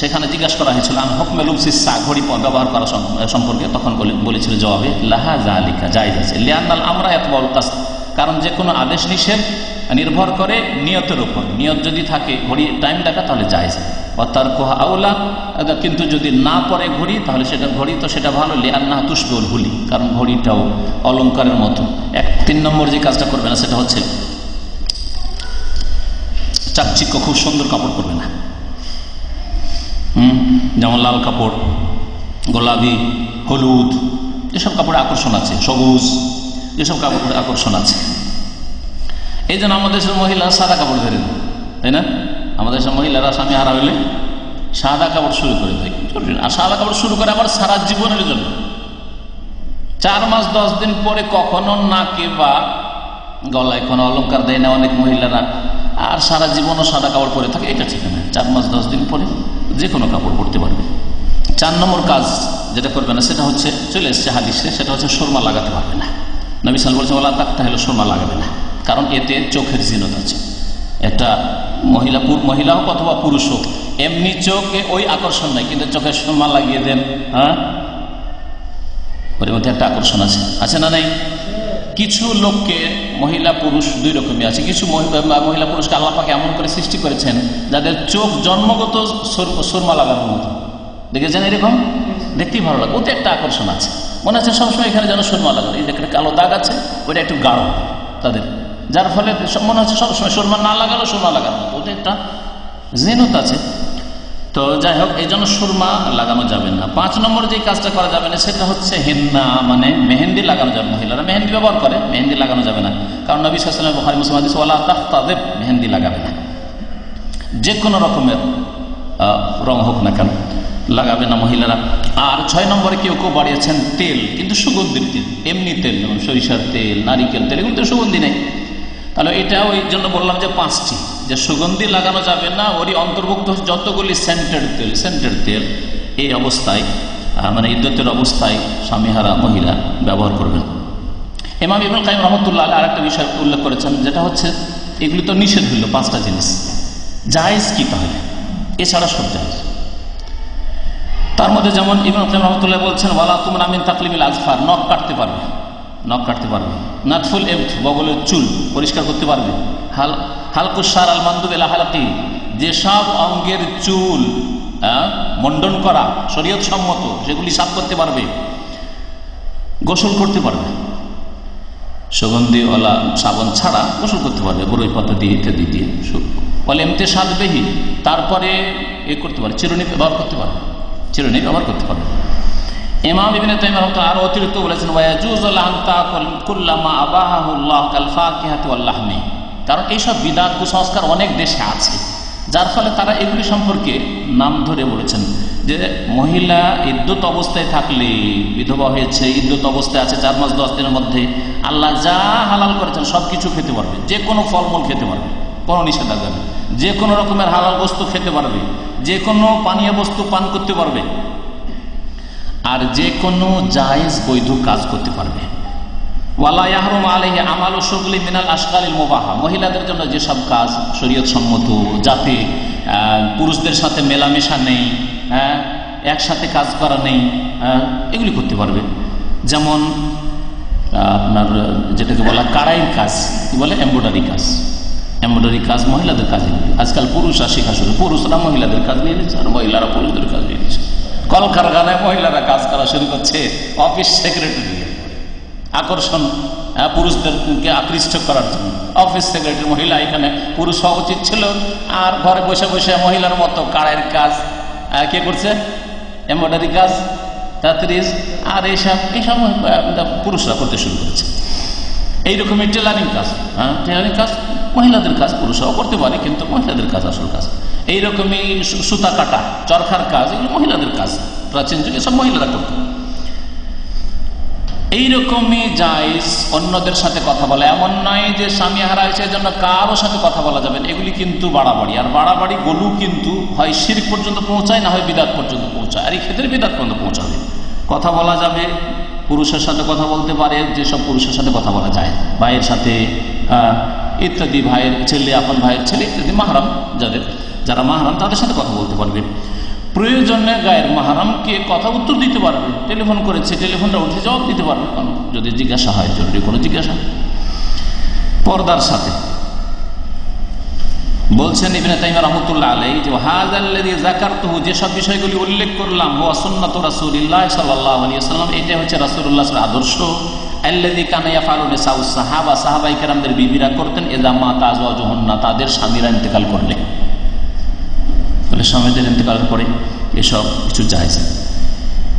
সেখানে জিজ্ঞাসা করা হয়েছিল আমি হকমে লুপসিসা ঘড়ি ব্যবহার করা সম্পর্কে? তখন বলেছিল জবাবে, লাহা জালিকা জায়জ আছে। লিয়ান্নাল আমরা এত বল কাজ কারণ যে কোনো আদেশ নিষেধ নির্ভর করে নিয়তের উপর। নিয়ত যদি থাকে ঘড়ি টাইম দেখা, তাহলে যায় তার কোহা আউলা কিন্তু যদি না পরে ঘড়ি, তাহলে সেটা, ঘড়ি তো সেটা ভালো লিয়ান্না তুষবেল হুলি। কারণ ঘড়িটাও অলঙ্কারের মতো। এক, তিন নম্বর যে কাজটা করবে না, সেটা হচ্ছে চাকচিক্য খুব সুন্দর কাপড় পরবে না। যেমন লাল কাপড়, গোলাপি, হলুদ, এসব কাপড়ে আকর্ষণ আছে, সবুজ, এসব কাপড়ে আকর্ষণ আছে। এই জন্য আমাদের দেশের মহিলা সাদা কাপড় ধরে দেয় তাই না? আমাদের দেশের মহিলারা স্বামী হারা হইলে সাদা কাপড় শুরু করে দেয়। আর সাদা কাপড় শুরু করে আবার সারা জীবনের জন্য। চার মাস, দশ দিন পরে কখনো নাকে বা গলায় কোনো অলঙ্কার দেয় না অনেক মহিলারা। আর সারা জীবনও সাদা কাপড় পরে থাকে, এটা ঠিক না। চার মাস, দশ দিন পরে যে কোনো কাপড় পরতে পারবে। চার নম্বর কাজ যেটা করবে না, সেটা হচ্ছে চলে এসছে হাদিসে, সেটা হচ্ছে সুরমা লাগাতে পারবে না। নবী সাল বলছে ওলা তাকতে হলে সুরমা লাগাবে না। কারণ এতে চোখের জিনত আছে। একটা মহিলা মহিলা হোক অথবা পুরুষ হোক এমনি চোখে ওই আকর্ষণ নাই, কিন্তু চোখে সুরমা লাগিয়ে দেন হ্যাঁ? ওর মধ্যে একটা আকর্ষণ আছে। আছে না নাই? কিছু লোককে মহিলা পুরুষ দুই রকমই আছে। কিছু মহিলা পুরুষকে আল্লাপাকে এমন করে সৃষ্টি করেছেন, যাদের চোখ জন্মগত সুরমা লাগানোর মতো। দেখেছেন এরকম? দেখতেই ভালো লাগে। ওতে একটা আকর্ষণ আছে। মনে হচ্ছে সবসময় এখানে যেন সুরমা লাগানো। এই দেখে কালো দাগ আছে, ওইটা একটু গাঢ় তাদের। যার ফলে মনে হচ্ছে সবসময় সুরমা না লাগালো, সুরমা লাগানো ওটা একটা জেনত আছে। তো যাই হোক, এই জন্য সুরমা লাগানো যাবে না। পাঁচ নম্বর যে কাজটা করা যাবে না, সেটা হচ্ছে হেন্না মানে মেহেন্দি লাগানো যাবে মহিলারা। মেহেন্দি ব্যবহার করে, মেহেন্দি লাগানো যাবে না। কারণ নবী সাল্লাম বখারি মুসলিম ওলা তাদের মেহেন্দি লাগাবে না। যে কোনো রকমের রং হোক না কেন, লাগাবে না মহিলারা। আর ছয় নম্বরে কেউ কেউ বাড়িয়েছেন তেল, কিন্তু সুগন্ধির তেল। এমনি তেল, যেমন সরিষার তেল, নারিকেল তেল, এগুলো তো সুগন্ধি নেই। তাহলে এটা ওই জন্য বললাম যে পাঁচটি। যে সুগন্ধি লাগানো যাবে না, ওরই অন্তর্ভুক্ত যতগুলি সেন্টেড তেল সেন্টেড তেল এই অবস্থায় মানে ইদ্যতের অবস্থায় স্বামীহারা, মহিলা ব্যবহার করবেন। এমাম ইবুল কাইম রহমতুল্লাহ আর একটা বিষয় উল্লেখ করেছেন, যেটা হচ্ছে এগুলি তো নিষেধ হইল পাঁচটা জিনিস। জায়েজ কি তাহলে? এছাড়া সব জায়েজ। তার মধ্যে যেমন ইবুল কাইম রহমতুল্লাহ বলছেন, ওয়ালা তুমন আমিন তাকলিমিল আজফার নখ কাটতে পারবে, নখ কাটতে পারবে। নাতফুল এফ বগলের চুল পরিষ্কার করতে পারবে। হাল হালকুসার আল মান্দুবেল হালকি যেসব অঙ্গের চুল মন্ডন করা, শরীয়ত সম্মত, সেগুলি সাফ করতে পারবে, গোসল করতে পারবে। সুগন্ধিওয়ালা সাবন ছাড়া গোসল করতে পারবে বরই পাতা দিয়ে, ইত্যাদি দিয়ে বলে এমতে সাজবেহি তারপরে এ করতে পারে চিরুনি ব্যবহার করতে পারবে, চিরুনি ব্যবহার করতে পারবে। ইমাম ইবিন তাইমার আরও অতিরিক্ত বলেছেন আল্লাহমি কারণ এইসব বিদাত কুসংস্কার অনেক দেশে আছে, যার ফলে তারা এগুলি সম্পর্কে নাম ধরে বলেছেন যে মহিলা ইদ্যুৎ অবস্থায় থাকলে বিধবা হয়েছে ইদ্যুৎ অবস্থায় আছে, চার মাস দশ দিনের মধ্যে আল্লাহ যা হালাল করেছেন সব কিছু খেতে পারবে, যে কোনো ফলমূল খেতে পারবে, কোনো নিষেধাজ্ঞা নেই, যে কোনো রকমের হালাল বস্তু খেতে পারবে, যে কোনো পানীয় বস্তু পান করতে পারবে, আর যে কোনো জায়েজ বৈধ কাজ করতে পারবে। মহিলাদের জন্য যেসব কাজ শরীয়ত সম্মত যাতে পুরুষদের সাথে মেলামেশা নেই হ্যাঁ একসাথে কাজ করা নেই এগুলি করতে পারবে। যেমন আপনার, যেটাকে বলা কারাইয়ের কাজ, কি বলে? এম্ব্রয়ডারি কাজ। এম্ব্রয়ডারি কাজ মহিলাদের কাজ আজকাল পুরুষরা শেখা শুরু পুরুষরা মহিলাদের কাজ নিয়ে নিচ্ছে আর মহিলারা পুরুষদের কাজ নিয়ে নিচ্ছে। কলকারখানায় মহিলারা কাজ করা শুরু করছে, অফিস সেক্রেটারি আকর্ষণ পুরুষদেরকে আকৃষ্ট করার জন্য। অফিস সেক্রেটারি মহিলা এখানে পুরুষ হওয়া উচিত ছিল। আর ঘরে বসে বসে মহিলার মতো কাড়ের কাজ কে করছে? এম্ব্রয়ডারি কাজ, তাত্রিজ, আর এইসব এইসব পুরুষরা করতে শুরু করেছে। এইরকমই টেলারিং কাজ হ্যাঁ টেলারিং কাজ মহিলাদের কাজ পুরুষরাও করতে পারে, কিন্তু মহিলাদের কাজ আসল কাজ। এইরকমই সুতা কাটা, চরখার কাজ, এগুলো মহিলাদের কাজ। প্রাচীন যুগে সব মহিলারা করত। এইরকমই জায়জ অন্যদের সাথে কথা বলা। এমন নয় যে স্বামী হারা হয়েছে জন্য কারও সাথে কথা বলা যাবে এগুলি কিন্তু বাড়াবাড়ি। আর বাড়াবাড়ি গলু কিন্তু হয় শির পর্যন্ত পৌঁছায়, না হয় বিদাত পর্যন্ত পৌঁছায়। আর এই ক্ষেত্রে বিদাত পর্যন্ত পৌঁছাবে। কথা বলা যাবে, পুরুষের সাথে কথা বলতে পারে, যেসব পুরুষের সাথে কথা বলা যায়। ভাইয়ের সাথে ইত্যাদি, ভাইয়ের ছেলে, আপন ভাইয়ের ছেলে ইত্যাদি, মাহারাম যাদের, যারা মাহারাম, তাদের সাথে কথা বলতে পারবে। প্রয়োজনে গায়ের মাহারামকে কথা উত্তর দিতে পারবে। টেলিফোন করেছে, টেলিফোনটা উঠে জবাব দিতে পারবে কারণ যদি জিজ্ঞাসা হয়, জরুরি কোনো জিজ্ঞাসা। পর্দার সাথে। বলছেন ইবিনে তাইমা রহমতুল্লাহ আলাই যে হাজাল্লাদি জাকারতুহু যেসব বিষয়গুলি উল্লেখ করলাম, হুয়া সুন্নাত রাসূলিল্লাহ সাল্লাল্লাহু আলাইহি ওয়াসাল্লাম এটা হচ্ছে রাসূলুল্লাহ আদর্শ। আল্লাদি কানাইয়া ফালুনে সাউ সাহাবা সাহাবাই কেরামদের বিবিরা করতেন এদা মা তাজওয়া জোহন্না তাদের স্বামীরা ইন্তেকাল করলে তাহলে স্বামীদের ইন্তেকাল করে এসব কিছু যায়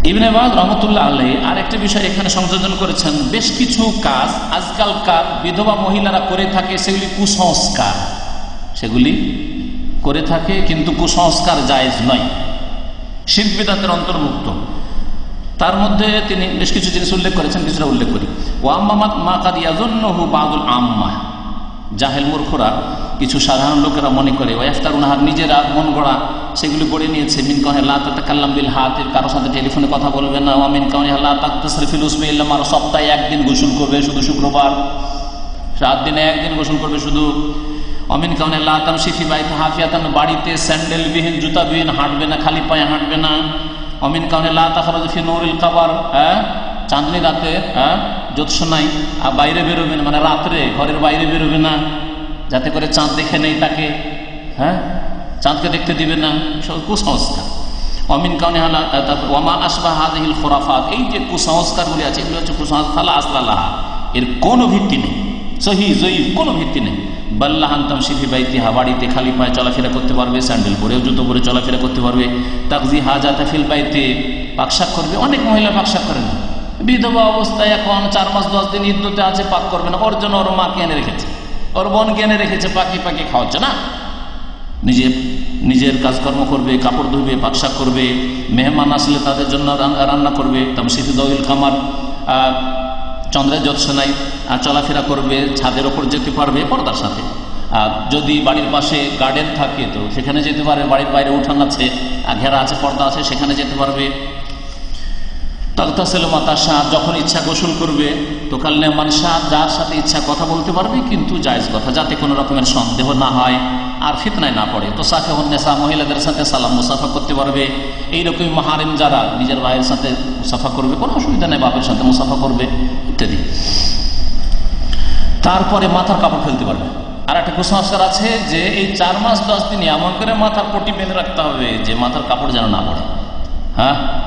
ইবনে বাদ রহমতুল্লাহ আল্লাহ আর একটা বিষয় এখানে সংযোজন করেছেন, বেশ কিছু কাজ আজকালকার বিধবা মহিলারা করে থাকে, সেগুলি কুসংস্কার। সেগুলি করে থাকে, কিন্তু কুসংস্কার জায়েজ নয়। শিল্প বিদাতের অন্তর্ভুক্ত। তার মধ্যে তিনি বেশ কিছু জিনিস উল্লেখ করেছেন, কিছুটা উল্লেখ করি। ও আম্মা মা কাদিয়াজন্নহু বাদুল আম্মা, জাহেল মূর্খরা কিছু সাধারণ লোকেরা মনে করে ওয়াফতার উনাহার নিজেরা মন গড়া, সেগুলি গড়ে নিয়েছে মিন কাহে কাল্লাম বিল হাতের কারোর সাথে টেলিফোনে কথা বলবে না মিন কাহে আল্লাহ ইল্লাম আর সপ্তাহে একদিন গোসল করবে শুধু শুক্রবার সাত দিনে একদিন গোসল করবে শুধু অমিন কাউনে আল্লাহ তাম শিফি বাইতে হাফিয়াতান বাড়িতে স্যান্ডেলবিহীন, জুতাবিহীন, হাঁটবে না, খালি পায়ে হাঁটবে না অমিন আল্লাহ তাহরফি নুরুল কাবার হ্যাঁ চাঁদনি রাতে হ্যাঁ জ্যোৎসনাই আর বাইরে বেরোবে না মানে রাত্রে, ঘরের বাইরে বেরোবে না যাতে করে চাঁদ দেখে নেই তাকে হ্যাঁ? চাঁদকে দেখতে দিবে না। কুসংস্কার। অমিন তারপর ওমা আসবা হাজহিল খোরাফাত। এই যে কুসংস্কারগুলি আছে, এগুলো হচ্ছে কুসংস্কার, ফালা আসলাল্লাহ এর কোনো ভিত্তি নেই। সহি কোনো ভিত্তি নেই। বাল্লাহান্তাম শিফি বাইতিহা, বাড়িতে খালি পায়ে চলাফেরা করতে পারবে, স্যান্ডেল পরেও জুতো পরে চলাফেরা করতে পারবে। তাকজি হাজাতে ফিল বাইতে, পাকশাক করবে। অনেক মহিলা পাকশাক করে না বিধবা অবস্থায় এখন চার মাস দশ দিন ইদ্যুতে আছে, পাক করবে না। ওর জন্য ওর মাকে এনে রেখেছে। ওর বোনকে এনে রেখেছে পাকি পাকি খাওয়াচ্ছে না। নিজে, নিজের কাজকর্ম করবে, কাপড় ধুবে পাকশাক করবে, মেহমান আসলে তাদের জন্য রান্না করবে তাম শিশু দহিল খামার চন্দ্রের যৎসনাই চলাফেরা করবে, ছাদের ওপর যেতে পারবে পর্দার সাথে। আর যদি বাড়ির পাশে গার্ডেন থাকে তো সেখানে যেতে পারবে বাড়ির বাইরে উঠান আছে ঘেরা আছে, পর্দা আছে, সেখানে যেতে পারবে। তখতাসেল মাতাসা যখন ইচ্ছা গোসল করবে তো কাল্লে মানসা, যার সাথে ইচ্ছা কথা বলতে পারবে, কিন্তু জায়জ কথা, যাতে কোনো রকমের সন্দেহ না হয় আর ফিতনায় না পড়ে। তো সাফে হন্নেসা মহিলাদের সাথে সালাম মুসাফা করতে পারবে। এইরকমই মাহারিম যারা নিজের ভাইয়ের সাথে মুসাফা করবে, কোনো অসুবিধা নেই, বাপের সাথে মুসাফা করবে, ইত্যাদি। তারপরে মাথার কাপড় ফেলতে পারবে। আর একটা কুসংস্কার আছে যে, এই চার মাস দশ দিন এমন করে মাথার পটি বেঁধে রাখতে হবে যে মাথার কাপড় যেন না পড়ে। হ্যাঁ?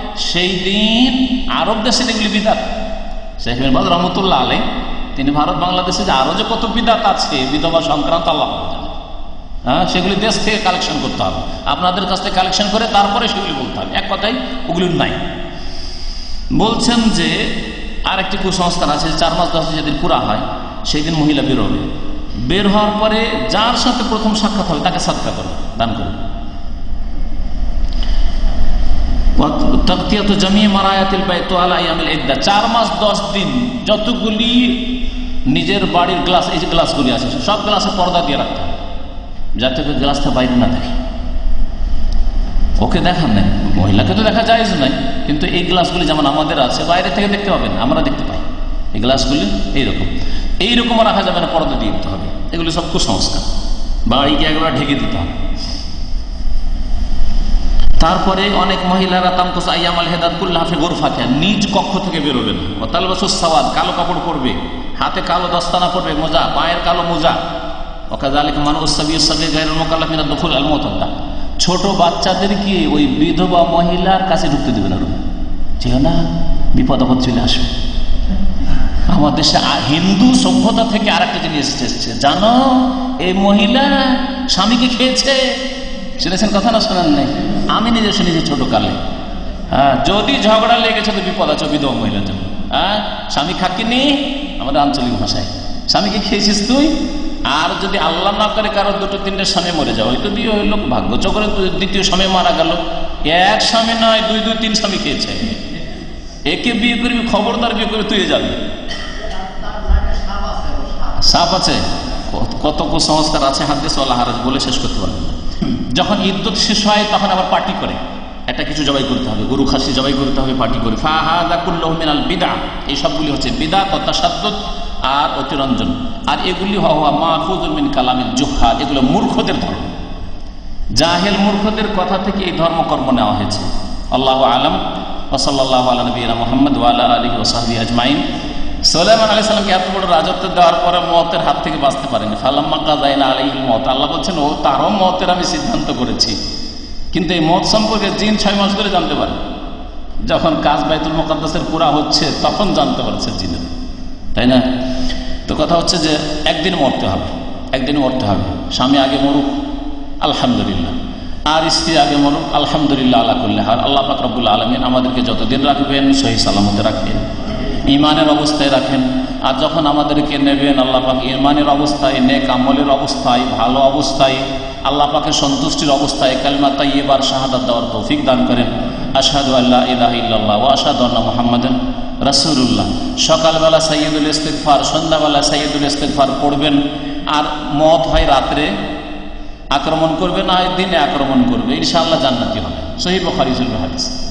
সেই দিন আরব দেশে যেগুলি বিদাত শেখ মিরবাদ রহমতুল্লাহ আলাই তিনি ভারত, বাংলাদেশে যে আরও যে কত বিদাত আছে, বিধবা সংক্রান্ত আল্লাহ হ্যাঁ সেগুলি দেশ থেকে কালেকশন করতে হবে। আপনাদের কাছ থেকে কালেকশন করে তারপরে সেগুলি বলতে হবে। এক কথাই ওগুলি নাই। বলছেন যে আর একটি কুসংস্কার আছে চার মাস দশ যেদিন পুরা হয় সেই দিন মহিলা বেরোবে বের হওয়ার পরে যার সাথে প্রথম সাক্ষাৎ হবে, তাকে সাক্ষা করবে দান করবে চার মাস, দশ দিন, যতগুলি নিজের বাড়ির গ্লাস, এই যে গ্লাসগুলি আছে, সব গ্লাসে পর্দা দিয়ে রাখতে যাতে করে গ্লাসটা না ওকে দেখান মহিলাকে তো দেখা যায় নাই, কিন্তু এই গ্লাসগুলি যেমন আমাদের আছে, বাইরে থেকে দেখতে পাবেন, আমরা দেখতে পাই। এই গ্লাসগুলি এইরকম। এইরকম রাখা যাবে না, পর্দা দিয়ে দিতে হবে। এগুলি সব কুসংস্কার। বাড়িকে একবার ঢেকে দিতে হবে। তারপরে অনেক মহিলারা তামকোস আইয়ামাল হেদাদুল্লাহে গোরফাতে নিজ কক্ষ থেকে বেরোবেন। ও তালবাসুস সাওয়াদ, কালো কাপড় পরবে, হাতে কালো দস্তানা পরবে, মোজা, পায়ের কালো মোজা। ওকাজালিক মানুষের দখল আল মতদ্দা ছোট বাচ্চাদেরকে ওই বিধবা মহিলার কাছে ঢুকতে দেবে না যেও না, বিপদ আপদ চলে আসবে। আমার দেশে হিন্দু সভ্যতা থেকে আর একটা জিনিস এসছে। জানো, এই মহিলা স্বামীকে খেয়েছে। শুনেছেন কথা না শোনেন নাই? আমি নিজে শুনেছি ছোট কালে। হ্যাঁ যদি ঝগড়া লেগেছে তো বিপদ আছে, বিধবা মহিলার জন্য হ্যাঁ স্বামী খাকিনি, আমাদের আঞ্চলিক ভাষায়। স্বামীকে খেয়েছিস তুই? আর যদি আল্লাহ না করে কারও দুটো তিনটে স্বামী মরে যাও হয়তো বিয়ে হইল ভাগ্য। চক্রে দ্বিতীয় স্বামী মারা গেল। এক স্বামী নয়, দুই দুই, তিন স্বামী খেয়েছে। একে বিয়ে করবি, খবরদার বিয়ে করে তুই যাবি। সাপ আছে। কত কুসংস্কার আছে, হাদিস হারাজ বলে শেষ করতে পারবেন যখন ইদ্যুৎ শেষ হয়, তখন আবার পার্টি করে। একটা কিছু জবাই করতে হবে। গরু খাসি জবাই করতে হবে, পার্টি করে। ফাহাদাকুল্লাহমিনাল বিদা এই সবগুলি হচ্ছে বিদা তত্ত্বাসাদ্দত আর অতিরঞ্জন। আর এগুলি হওয়া মাহফুজুল কালামিন জুহাদ এগুলো মূর্খদের ধর্ম। জাহেল মূর্খদের কথা থেকে এই ধর্মকর্ম নেওয়া হয়েছে। আল্লাহ আলম। ওসল্লাহ আলা মোহাম্মদ ওয়ালা আলী ওসাহাবি আজমাইন। সোলাইমান আলি সাল্লামকে এত বড় রাজত্ব দেওয়ার পরে মতের হাত থেকে বাঁচতে পারেনি। ফালাম্মা কাজাইনা আলী মত আল্লাহ বলছেন, ও, তারও মতের আমি সিদ্ধান্ত করেছি। কিন্তু এই মত সম্পর্কে জিন ছয় মাস ধরে জানতে পারে। যখন কাজ বাইতুল মোকাদ্দাসের পুরা হচ্ছে, তখন জানতে পারছে জিনের। তাই না? তো কথা হচ্ছে যে, একদিন মরতে হবে। একদিন মরতে হবে। স্বামী আগে মরুক, আলহামদুলিল্লাহ। আর স্ত্রী আগে মরুক, আলহামদুলিল্লাহ আল্লাহ করলে আর আল্লাহ ফাকরবুল আলমিন আমাদেরকে যতদিন রাখবেন, সহি সালামতে রাখবেন। ইমানের অবস্থায় রাখেন। আর যখন আমাদেরকে নেবেন আল্লাহ পাক ইমানের অবস্থায়, নেক আমলের অবস্থায়, ভালো অবস্থায় আল্লাহ পাকের সন্তুষ্টির অবস্থায় কালমা তাইয়েবার শাহাদাত দেওয়ার তৌফিক দান করেন। আশহাদু আল্লাহ ইলাহ ইল্লাল্লাহ ও আন্না মুহাম্মাদান রাসূলুল্লাহ। সকালবেলা সাইয়দুল ইস্তেগফার, সন্ধ্যাবেলা সাইয়দুল ইস্তেগফার পড়বেন। আর মত হয় রাত্রে, আক্রমণ করবে না দিনে আক্রমণ করবে। ইনশাআল্লাহ জান্নাতি হবে। সহি বখারি সহি হাদিস।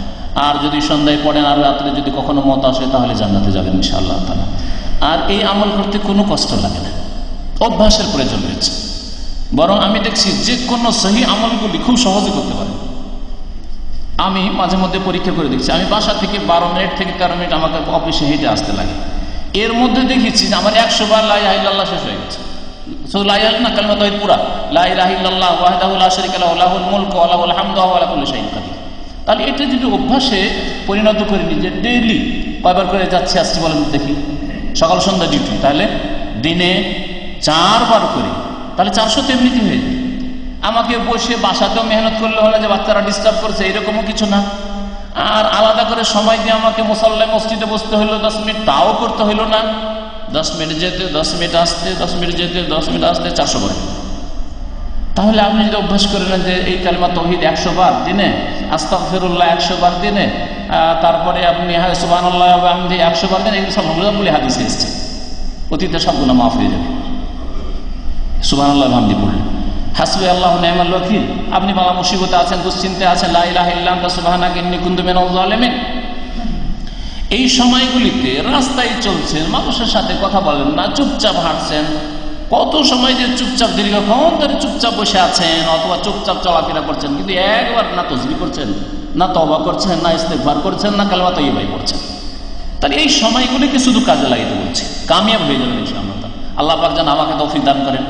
আর যদি সন্ধ্যায় পড়েন, আর রাত্রে যদি কখনো মত আসে, তাহলে জান্নাতে যাবেন ইনশাআল্লাহ তালা আর এই আমল করতে কোনো কষ্ট লাগে না। অভ্যাসের প্রয়োজন রয়েছে। বরং আমি দেখছি যে কোনো সহি আমলগুলি খুব সহজে করতে পারে আমি মাঝে মধ্যে পরীক্ষা করে দেখছি। আমি বাসা থেকে বারো মিনিট থেকে তেরো মিনিট আমাকে অফিসে হেঁটে আসতে লাগে। এর মধ্যে দেখেছি যে আমার একশো বার লাই আহিল্লাহ শেষ হয়ে গেছে। শুধু লাই না কালমা তহিদ পুরা। লাই রাহিল্লাহ ওয়াহদাহুল্লাহ শরিক আল্লাহ আল্লাহুল মুলক আল্লাহুল হামদ আল্লাহুল শাহিদ কাদির। তাহলে এটা যদি অভ্যাসে পরিণত করে নিই যে ডেইলি কয়বার করে যাচ্ছি আসছি বলেন দেখি। সকাল, সন্ধ্যা ডিউটি তাহলে দিনে চারবার করে। তাহলে চারশো এমনিতে হয়ে যায়। আমাকে বসে বাসাতেও মেহনত করলে হলে যে বাচ্চারা ডিস্টার্ব করছে, এরকমও কিছু না। আর আলাদা করে সময় দিয়ে আমাকে মুসল্লায় মসজিদে বসতে হইল দশ মিনিট তাও করতে হইল না। দশ মিনিট যেতে, দশ মিনিট আসতে, দশ মিনিট যেতে, দশ মিনিট আসতে, চারশো বার তাহলে আপনি যদি অভ্যাস করে নেন যে এই কালিমা তহিদ একশো বার দিনে আস্তাক ফিরুল্লাহ একশো বার দিনে তারপরে আপনি সুবাহ আমদি একশো বার দিনে, এগুলো সব বলে হাদিসে এসছে। অতীতে সবগুলো মাফ হয়ে যাবে। সুবাহ আল্লাহ হামদি পড়লেন হাসবি আল্লাহ ওয়াকিল। আপনি বাবা মুসিবতে আছেন দুশ্চিন্তে আছেন লাইলাহিল্লামিন এই সময়গুলিতে রাস্তায় চলছেন, মানুষের সাথে কথা বলেন না, চুপচাপ হাঁটছেন কত সময় যে চুপচাপ, দীর্ঘক্ষণ ধরে চুপচাপ বসে আছেন, অথবা চুপচাপ চলাফেরা করছেন, কিন্তু একবার না তসবি করছেন, না তবা করছেন, না ইস্তেফার করছেন, না কালমা তৈবাই করছেন তাহলে এই সময়গুলিকে শুধু কাজে লাগাইতে বলছে। কামিয়াব হয়ে যাবেন ইনশাআল্লাহ। আল্লাহ পাক যেন আমাকে তৌফিক দান করেন,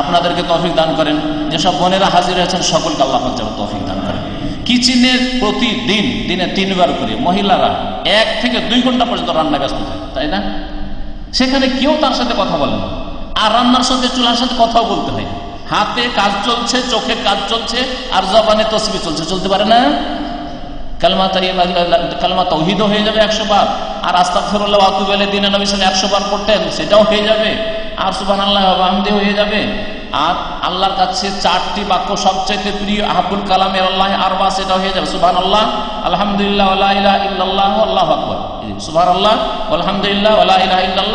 আপনাদেরকে তৌফিক দান করেন যেসব বোনেরা হাজির হয়েছেন, সকলকে আল্লাহ পাক যেন তৌফিক দান করেন। কিচেনের প্রতিদিন, দিনে তিনবার করে মহিলারা এক থেকে দুই ঘণ্টা পর্যন্ত রান্না ব্যস্ত থাকে তাই না? সেখানে কেউ তার সাথে কথা বলে না। আর রান্নার সাথে, চুলার সাথে কথাও বলতে হয়। হাতে কাজ চলছে, চোখে কাজ চলছে, আর জবানে তসবি চলছে। চলতে পারে না? কালমা কালমা হয়ে যাবে আর একশো বার পড়তেন, সেটাও হয়ে যাবে। আর সুবান আল্লাহ হয়ে যাবে। আর আল্লাহর কাছে চারটি বাক্য প্রিয় আল্লাহ আর হয়ে যাবে। আল্লাহ আলহামদুলিল্লাহ আল্লাহ আল্লাহ আলহামদুলিল্লাহ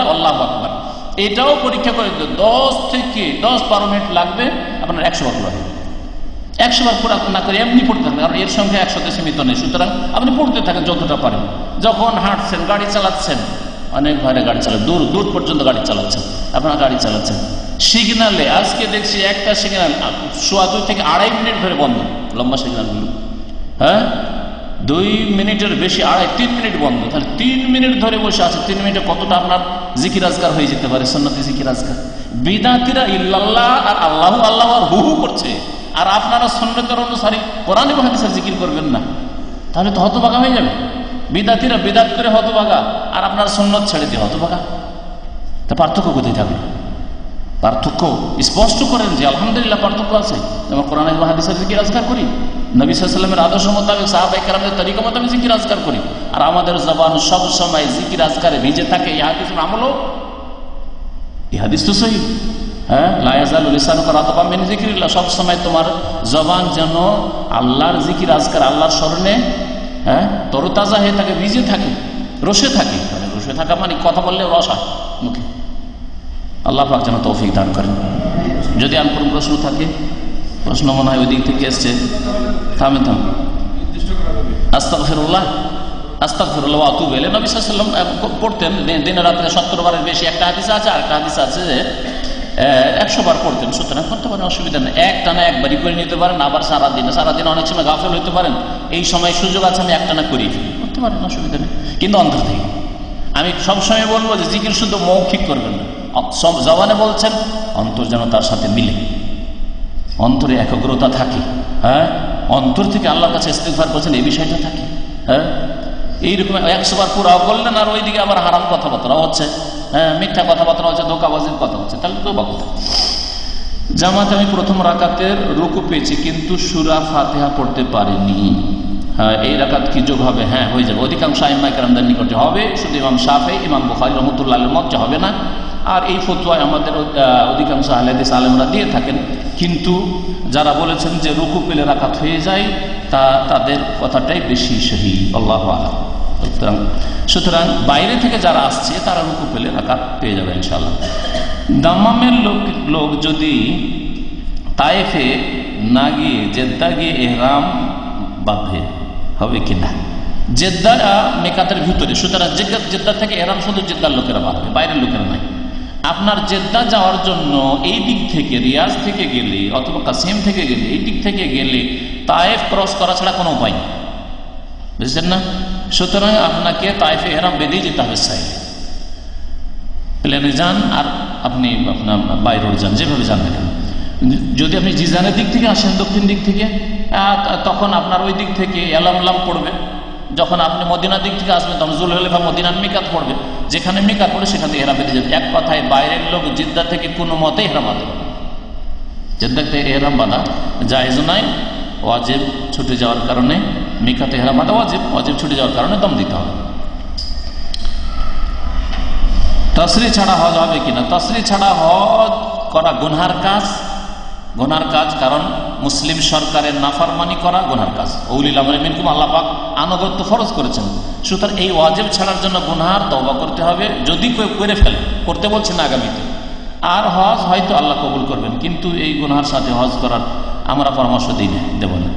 আল্লাহ এটাও পরীক্ষা করে দশ থেকে দশ বারো মিনিট লাগবে আপনার একশো বার পড়া একশো বার পড়া না করে এমনি পড়তে থাকবেন, কারণ এর সঙ্গে একশোতে সীমিত নেই। সুতরাং আপনি পড়তে থাকেন যতটা পারেন। যখন হাঁটছেন, গাড়ি চালাচ্ছেন, অনেক ভাইরা গাড়ি চালায় দূর দূর পর্যন্ত গাড়ি চালাচ্ছেন, আপনারা গাড়ি চালাচ্ছেন। সিগনালে, আজকে দেখছি একটা সিগনাল সোয়া দুই থেকে আড়াই মিনিট ধরে বন্ধ, লম্বা সিগনালগুলো। হ্যাঁ? দুই মিনিটের বেশি, আড়াই, তিন মিনিট বন্ধ। তাহলে তিন মিনিট ধরে বসে আছে, তিন মিনিটে কতটা আপনার জিকির আজগার হয়ে যেতে পারে সন্ন্যতি জিকির আজগার? বিদাতিরা ইল্লাল্লাহ আর আল্লাহ আল্লাহ আর হু হু করছে। আর আপনারা সন্ন্যতের অনুসারী কোরআন এবং হাদিসের জিকির করবেন না। তাহলে তো হতবাগা হয়ে যাবে। বিদাতিরা বিদাত করে হতবাগা আর আপনার সন্ন্যত ছেড়ে দিয়ে হতবাগা তা পার্থক্য কোথায় থাকবে পার্থক্য স্পষ্ট করেন যে আলহামদুলিল্লাহ পার্থক্য আছে। যেমন কোরআন এবং হাদিসের জিকির আজগার করি। নবী সাল্লামের আদর্শ মোতাবেক সাহাবাই কালামের তরিকা মোতাবেক জিকির আজগার করি। আর আমাদের জবান সব সময় জিকির আজগারে ভিজে থাকে, এই হাদিস আমলও। এই হাদিস তো সহি। হ্যাঁ? তোমার জবান যেন আল্লাহর আজকার আল্লাহর হ্যাঁ? হয়ে থাকে, ভিজে থাকে, রসে থাকে। মানে রসে থাকা মানে কথা বললে মুখে। আল্লাহ যেন তৌফিক দান করেন। যদি আর কোনো প্রশ্ন থাকে প্রশ্ন মনে হয় ওই দিক থেকে এসছে। থামে, থাম। আস্তাক ফিরুল্লাহ আস্তাক ফিরুল্লাহ আতুব এলে নবী পড়তেন দিনে রাত্রে সত্তর বারের বেশি একটা হাদিস আছে আর একটা হাদিস আছে যে একশো বার পড়তেন। সুতরাং করতে পারেন, অসুবিধা নেই। এক টানা একবারই করে নিতে পারেন, আবার সারাদিনে, সারাদিন অনেক সময় গাফেল হইতে পারেন। এই সময় সুযোগ আছে, আমি একটানা করিয়ে ফেলি করতে পারেন, অসুবিধা নেই। কিন্তু অন্তর থেকে। আমি সবসময় বলব যে জিকির শুধু মৌখিক করবেন না। জবানে বলছেন, অন্তর যেন তার সাথে মিলে। অন্তরে একাগ্রতা থাকে হ্যাঁ? অন্তর থেকে আল্লাহর কাছে ইস্তেফার করছেন, এই বিষয়টা থাকে হ্যাঁ? এইরকম একশো বার পুরাও করলেন আর ওইদিকে আবার হারাম কথাবার্তা হচ্ছে হ্যাঁ? মিথ্যা কথাবার্তা হচ্ছে, ধোকাবাজির কথা হচ্ছে, তাহলে তো কথা জামাতে আমি প্রথম রাকাতের রুকু পেয়েছি, কিন্তু সুরা ফাতেহা পড়তে পারিনি। হ্যাঁ এই রাকাত কি যোগ হবে? হ্যাঁ হয়ে যাবে। অধিকাংশ আইমাইকার নিকটে হবে, শুধু ইমাম শাহে ইমাম বুখারি রহমতুল্লাহ মত হবে না। আর এই ফতুয়ায় আমাদের অধিকাংশ আহলেদিস আলেমরা দিয়ে থাকেন। কিন্তু যারা বলেছেন যে রুকু পেলে রাখাত হয়ে যায়, তা তাদের কথাটাই বেশি সহি। আল্লাহ সুতরাং সুতরাং বাইরে থেকে যারা আসছে, তারা রুকু পেলে রাকাত পেয়ে যাবে ইনশাল্লাহ দাম্মামের লোক লোক যদি তায়েফে না গিয়ে জেদ্দা গিয়ে এহরাম বাঁধে, হবে কিনা জেদ্দা মেকাতের ভিতরে, সুতরাং জেদ্দা থেকে এহরাম শুধু জেদ্দার লোকেরা বাঁধবে, বাইরের লোকেরা নাই। আপনার জেদ্দা যাওয়ার জন্য এই দিক থেকে, রিয়াজ থেকে গেলে অথবা কাসিম থেকে গেলে, এই দিক থেকে গেলে তায়েফ ক্রস করা ছাড়া কোনো উপায় নেই। বুঝছেন না? সুতরাং আপনাকে তাইফে এরাম বেঁধেই যেতে হবে সাইডে। প্লেনে যান আর আপনি আপনার বাইরে যান, যেভাবে যান না যদি আপনি জিজানের দিক থেকে আসেন দক্ষিণ দিক থেকে তখন আপনার ওই দিক থেকে এলাম পড়বে। যখন আপনি মদিনার দিক থেকে আসবেন, তখন জুল হলে মদিনার মিকাত পড়বে। যেখানে মিকাত পড়ে, সেখান থেকে হেরা বেঁধে যাবে। এক কথায়, বাইরের লোক জিদ্দা থেকে কোনো মতে হেরা বাঁধে জিদ্দা থেকে এহরাম বাঁধা জাহেজ নাই, ওয়াজেব ছুটে যাওয়ার কারণে মিকাতে হেরা বাঁধা ওয়াজেব ওয়াজেব ছুটে যাওয়ার কারণে দম দিতে হবে। তসরি ছাড়া হজ হবে কিনা? তসরি ছাড়া হজ করা গুনহার কাজ গোনার কাজ, কারণ মুসলিম সরকারের নাফারমানি করা গোনার কাজ। আল্লাপাক আনুগত্য ফরজ করেছেন। সুতরাং এই ওয়াজেব ছাড়ার জন্য গুনহার তবা করতে হবে। যদি কেউ করে ফেলে, করতে বলছে না আগামীতে, আর হজ হয়তো আল্লাহ কবুল করবেন, কিন্তু এই গুনহার সাথে হজ করার আমরা পরামর্শ দিই না, দেব না।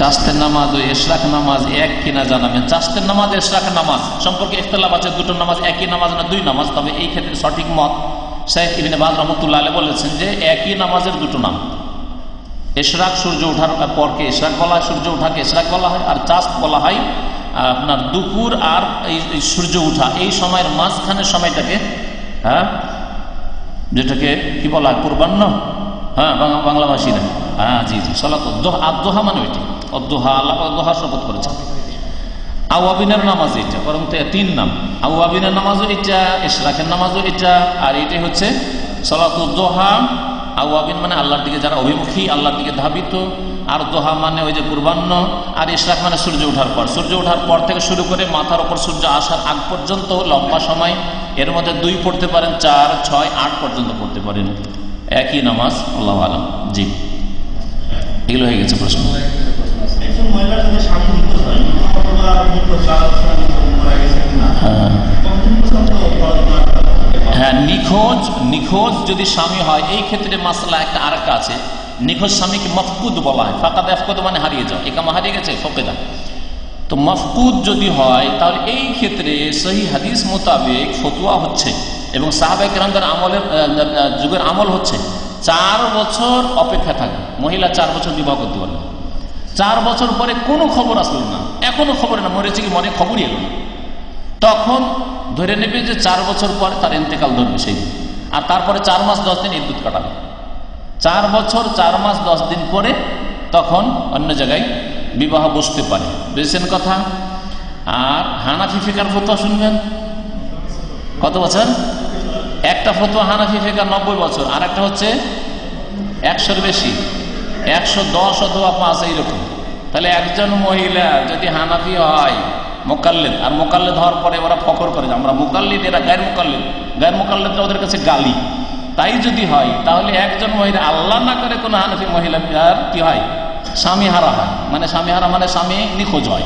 চাস্তের নামাজ ও এশরাক নামাজ এক কিনা জানাবেন চাস্তের নামাজ, এশরাক নামাজ সম্পর্কে ইখতলাফ আছে, দুটো নামাজ একই নামাজ না দুই নামাজ, তবে এই ক্ষেত্রে সঠিক মত শেখ ইবিনে বাজ রহমতুল্লাহ বলেছেন যে একই নামাজের দুটো নাম। এশরাক সূর্য ওঠার পরকে এশরাক বলা হয়, সূর্য ওঠাকে এশরাক বলা হয়, আর চাস্ত বলা হয় আপনার দুপুর আর এই সূর্য উঠা এই সময়ের মাঝখানের সময়টাকে হ্যাঁ যেটাকে কি বলা হয় পূর্বান্ন হ্যাঁ বাংলা ভাষীরা হ্যাঁ জি জি, সলাত আদোহা মানে ওইটি। অদ্দোহা আল্লাহ অদ্দোহা শপথ করেছে আওয়াবিনের নামাজ এটা, বরং তিন নাম। আওয়াবিনের নামাজও এটা ইশরাকের নামাজও এটা, আর এটাই হচ্ছে সলাতুদ্দোহা আওয়াবিন মানে আল্লাহর দিকে যারা অভিমুখী, আল্লাহর দিকে ধাবিত। আর দোহা মানে ওই যে পূর্বান্ন আর ইশরাক মানে সূর্য ওঠার পর। সূর্য ওঠার পর থেকে শুরু করে মাথার ওপর সূর্য আসার আগ পর্যন্ত, লম্বা সময়, এর মধ্যে দুই পড়তে পারেন, চার, ছয়, আট পর্যন্ত পড়তে পারেন। একই নামাজ, আল্লাহ আলম। জি। এগুলো হয়ে গেছে প্রশ্ন। হ্যাঁ হ্যাঁ। নিখোঁজ নিখোঁজ যদি স্বামী হয় এই ক্ষেত্রে মাসলা একটা আরেকটা আছে। নিখোঁজ স্বামীকে মফকুদ বলা হয়। ফাঁকা এফকুদ মানে হারিয়ে যাও একামা হারিয়ে গেছে? ফকেদা। তো মফকুদ যদি হয় তাহলে এই ক্ষেত্রে সহি হাদিস মোতাবেক ফতুয়া হচ্ছে এবং সাহাবাই কেরামদের আমলের যুগের আমল হচ্ছে। চার বছর অপেক্ষা থাকবে। মহিলা চার বছর বিবাহ করতে পারবে। চার বছর পরে কোনো খবর আসলো না। এখনও খবর না, মরেছে কি মনে খবরই এলো না। তখন ধরে নেবে যে চার বছর পরে তার ইন্তেকাল ধরবে সেই আর তারপরে চার মাস দশ দিন ইদ্যুৎ কাটাবে। চার বছর, চার মাস, দশ দিন পরে তখন অন্য জায়গায় বিবাহ বসতে পারে। বুঝেছেন কথা? আর হানাফি ফিকার ফতোয়া শুনবেন? কত বছর? একটা ফতোয়া হানাফি ফিকার নব্বই বছর আর একটা হচ্ছে একশোর বেশি। একশো দশ অথবা পাঁচ এইরকম। তাহলে একজন মহিলা যদি হানাফি হয়, মোকাল্লেদ, আর মোকাল্লেদ হওয়ার পরে ওরা ফখর করে আমরা মোকাল্লিদ, এরা গায়ের মোকাল্লেদ। গায়ের মোকাল্লেদটা ওদের কাছে গালি। তাই যদি হয়, তাহলে একজন মহিলা, আল্লাহ না করে কোনো হানফি মহিলা, আর কি হয়? স্বামী হারা হয়। মানে স্বামী হারা মানে স্বামী নিখোঁজ হয়।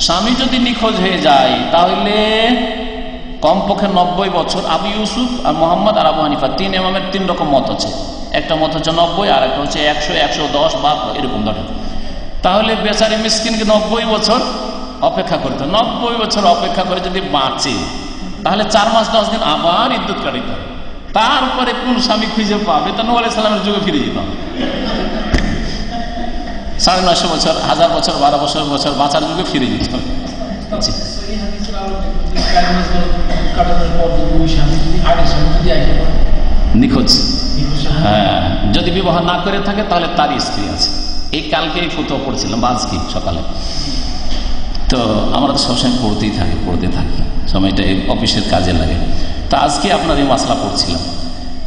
স্বামী যদি নিখোঁজ হয়ে যায়, তাহলে কমপক্ষে নব্বই বছর আবু ইউসুফ আর মোহাম্মদ আর আবু হানিফা, তিন এমামের তিন রকম মত আছে। একটা মত হচ্ছে নব্বই, আর একটা হচ্ছে একশো একশো দশ বা এরকম ধরে। তাহলে বেচারি মিসকিনকে নব্বই বছর অপেক্ষা করতে। নব্বই বছর অপেক্ষা করে যদি বাঁচে, তাহলে চার মাস, দশ দিন আবার ইদ্যুৎ কাটিতে। তারপরে কোন স্বামী খুঁজে পাবে? তো নূর আলাইসালামের যুগে ফিরে যেতে। সাড়ে নয়শো বছর, হাজার বছর, বারো বছর বছর বাঁচার যুগে ফিরে যেতে। নিখোঁজ। হ্যাঁ। যদি বিবাহ না করে থাকে তাহলে তারই স্ত্রী আছে। এই কালকে এই ফটো পড়ছিলাম আজকে সকালে। তো আমরা তো সবসময় পড়তেই থাকি পড়তে থাকি। সময়টা এই অফিসের কাজে লাগে। তো আজকে আপনার এই মশলা পড়ছিলাম।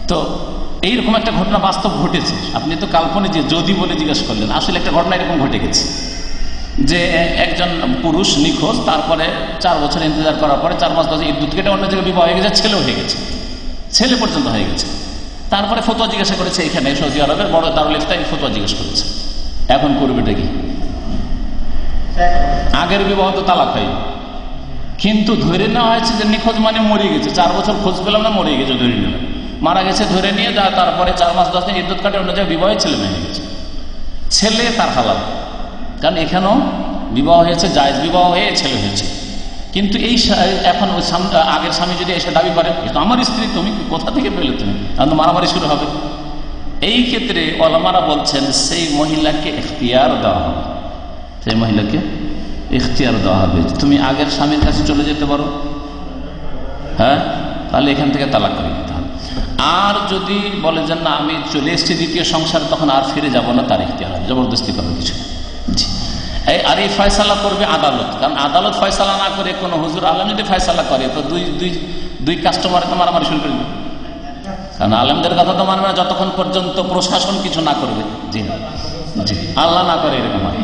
তো এইরকম একটা ঘটনা বাস্তব ঘটেছে। আপনি তো কাল্পনিক যে যদি বলে জিজ্ঞেস করলেন আসলে একটা ঘটনা এরকম ঘটে গেছে। যে একজন পুরুষ নিখোঁজ, তারপরে চার বছর ইন্তজার করার পরে চার মাস দশ ইদ্যুৎ কেটে অন্য জায়গায় বিবাহ হয়ে গেছে, ছেলেও হয়ে গেছে। ছেলে পর্যন্ত হয়ে গেছে। তারপরে ফতোয়া জিজ্ঞাসা করেছে এখানে সৌদি আরবের বড় দারুল ইফতা এই ফতোয়া জিজ্ঞেস করেছে। এখন করবেটা কি? আগের বিবাহ তো তালাক হয়নি। কিন্তু ধরে নেওয়া হয়েছে যে নিখোঁজ মানে মরে গেছে। চার বছর খোঁজ পেলাম না, মরে গেছে, ধরে নিলাম। মারা গেছে, ধরে নিয়ে যা, তারপরে চার মাস দশ দিন ইদ্যুৎ কাটে অন্য জায়গায় বিবাহের ছেলে মেয়ে হয়ে গেছে। ছেলে তার হালাল। কারণ এখানেও বিবাহ হয়েছে, জায়জ বিবাহ হয়ে ছেলে হয়েছে। কিন্তু এই এখন ওই আগের স্বামী যদি এসে দাবি করে, "এ আমার স্ত্রী, তুমি কোথা থেকে পেলে তুমি? এখন তো মারামারি শুরু হবে। এই ক্ষেত্রে অলমারা বলছেন, সেই মহিলাকে এখতিয়ার দেওয়া হবে। সেই মহিলাকে এখতিয়ার দেওয়া হবে। তুমি আগের স্বামীর কাছে চলে যেতে পারো। হ্যাঁ? তাহলে এখান থেকে তালাক করে হবে। আর যদি বলে যে, না, আমি চলে এসেছি দ্বিতীয় সংসারে, তখন আর ফিরে যাব না, তার হবে। জবরদস্তি করার কিছু জি। আর এই ফয়সালা করবে আদালত। কারণ আদালত ফয়সালা না করে কোনো হুজুর আলম যদি ফয়সালা করে, তো দুই দুই দুই কাস্টমারে তো মারামারি শুরু করবে কারণ আলমদের কথা তো মানবে না, যতক্ষণ পর্যন্ত প্রশাসন কিছু না করবে। জি জি, আল্লাহ না করে এরকম হয়?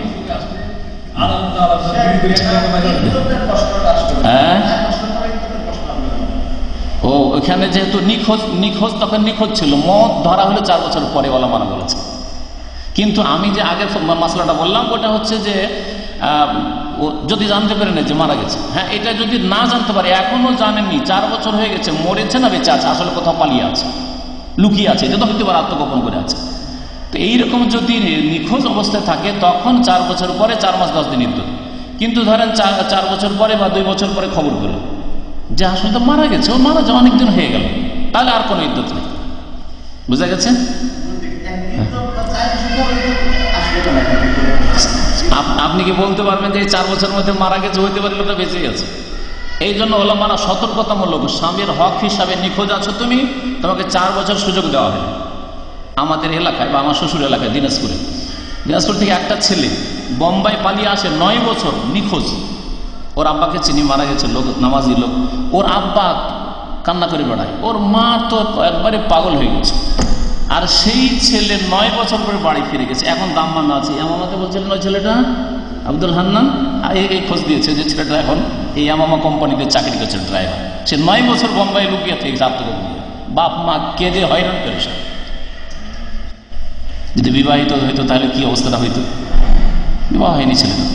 ও ওখানে যেহেতু নিখোঁজ নিখোঁজ তখন নিখোঁজ ছিল। মদ ধরা হলে চার বছর পরে ওলা মানা বলেছে। কিন্তু আমি যে আগের মশলাটা বললাম, ওটা হচ্ছে যে যদি জানতে পারে না যে মারা গেছে। হ্যাঁ এটা যদি না জানতে পারে, এখনও জানেননি, চার বছর হয়ে গেছে, মরেছে না বেঁচে আছে, আসলে কোথাও পালিয়ে আছে, লুকিয়ে আছে, এটা তো হইতে পারে আত্মগোপন করে আছে। তো এইরকম যদি নিখোঁজ অবস্থায় থাকে, তখন চার বছর পরে চার মাস দশ দিন ইদ্যুৎ কিন্তু ধরেন চার চার বছর পরে বা দুই বছর পরে খবর পেল যে আসলে তো মারা গেছে, ও মারা যাওয়া অনেকদিন হয়ে গেল, তাহলে আর কোনো ইদ্যুৎ নেই। বুঝা গেছে? আপনি কি বলতে পারবেন যে এই চার বছরের মধ্যে মারা গেছে? হইতে পারে লোকটা বেঁচে গেছে এই জন্য হলো ওলামারা সতর্কতামূলক, স্বামীর হক হিসাবে নিখোঁজ আছো তুমি, তোমাকে চার বছর সুযোগ দেওয়া হয় আমাদের এলাকায় বা আমার শ্বশুর এলাকায়, দিনাজপুরে। দিনাজপুর থেকে একটা ছেলে বোম্বাই পালিয়ে আসে, নয় বছর নিখোঁজ। ওর আব্বাকে চিনি, মারা গেছে লোক, নামাজি লোক। ওর আব্বা কান্না করে বেড়ায়। ওর মা তো একবারে পাগল হয়ে গেছে। আর সেই ছেলে নয় বছর পরে বাড়ি ফিরে গেছে। এখন দাম মামা আছে। আমাকে বলছিলেন ওই ছেলেটা আব্দুল হান্নান এই খোঁজ দিয়েছে যে ছেলেটা এখন এই আমামা কোম্পানিতে চাকরি করছে, ড্রাইভার। সে নয় বছর বোম্বাই লুকিয়ে থেকে আত্মগোপন। বাপ মা কে যে হয়রান করেছে যদি বিবাহিত হইতো তাহলে কি অবস্থাটা হইতো? বিবাহ হয়নি ছেলেটা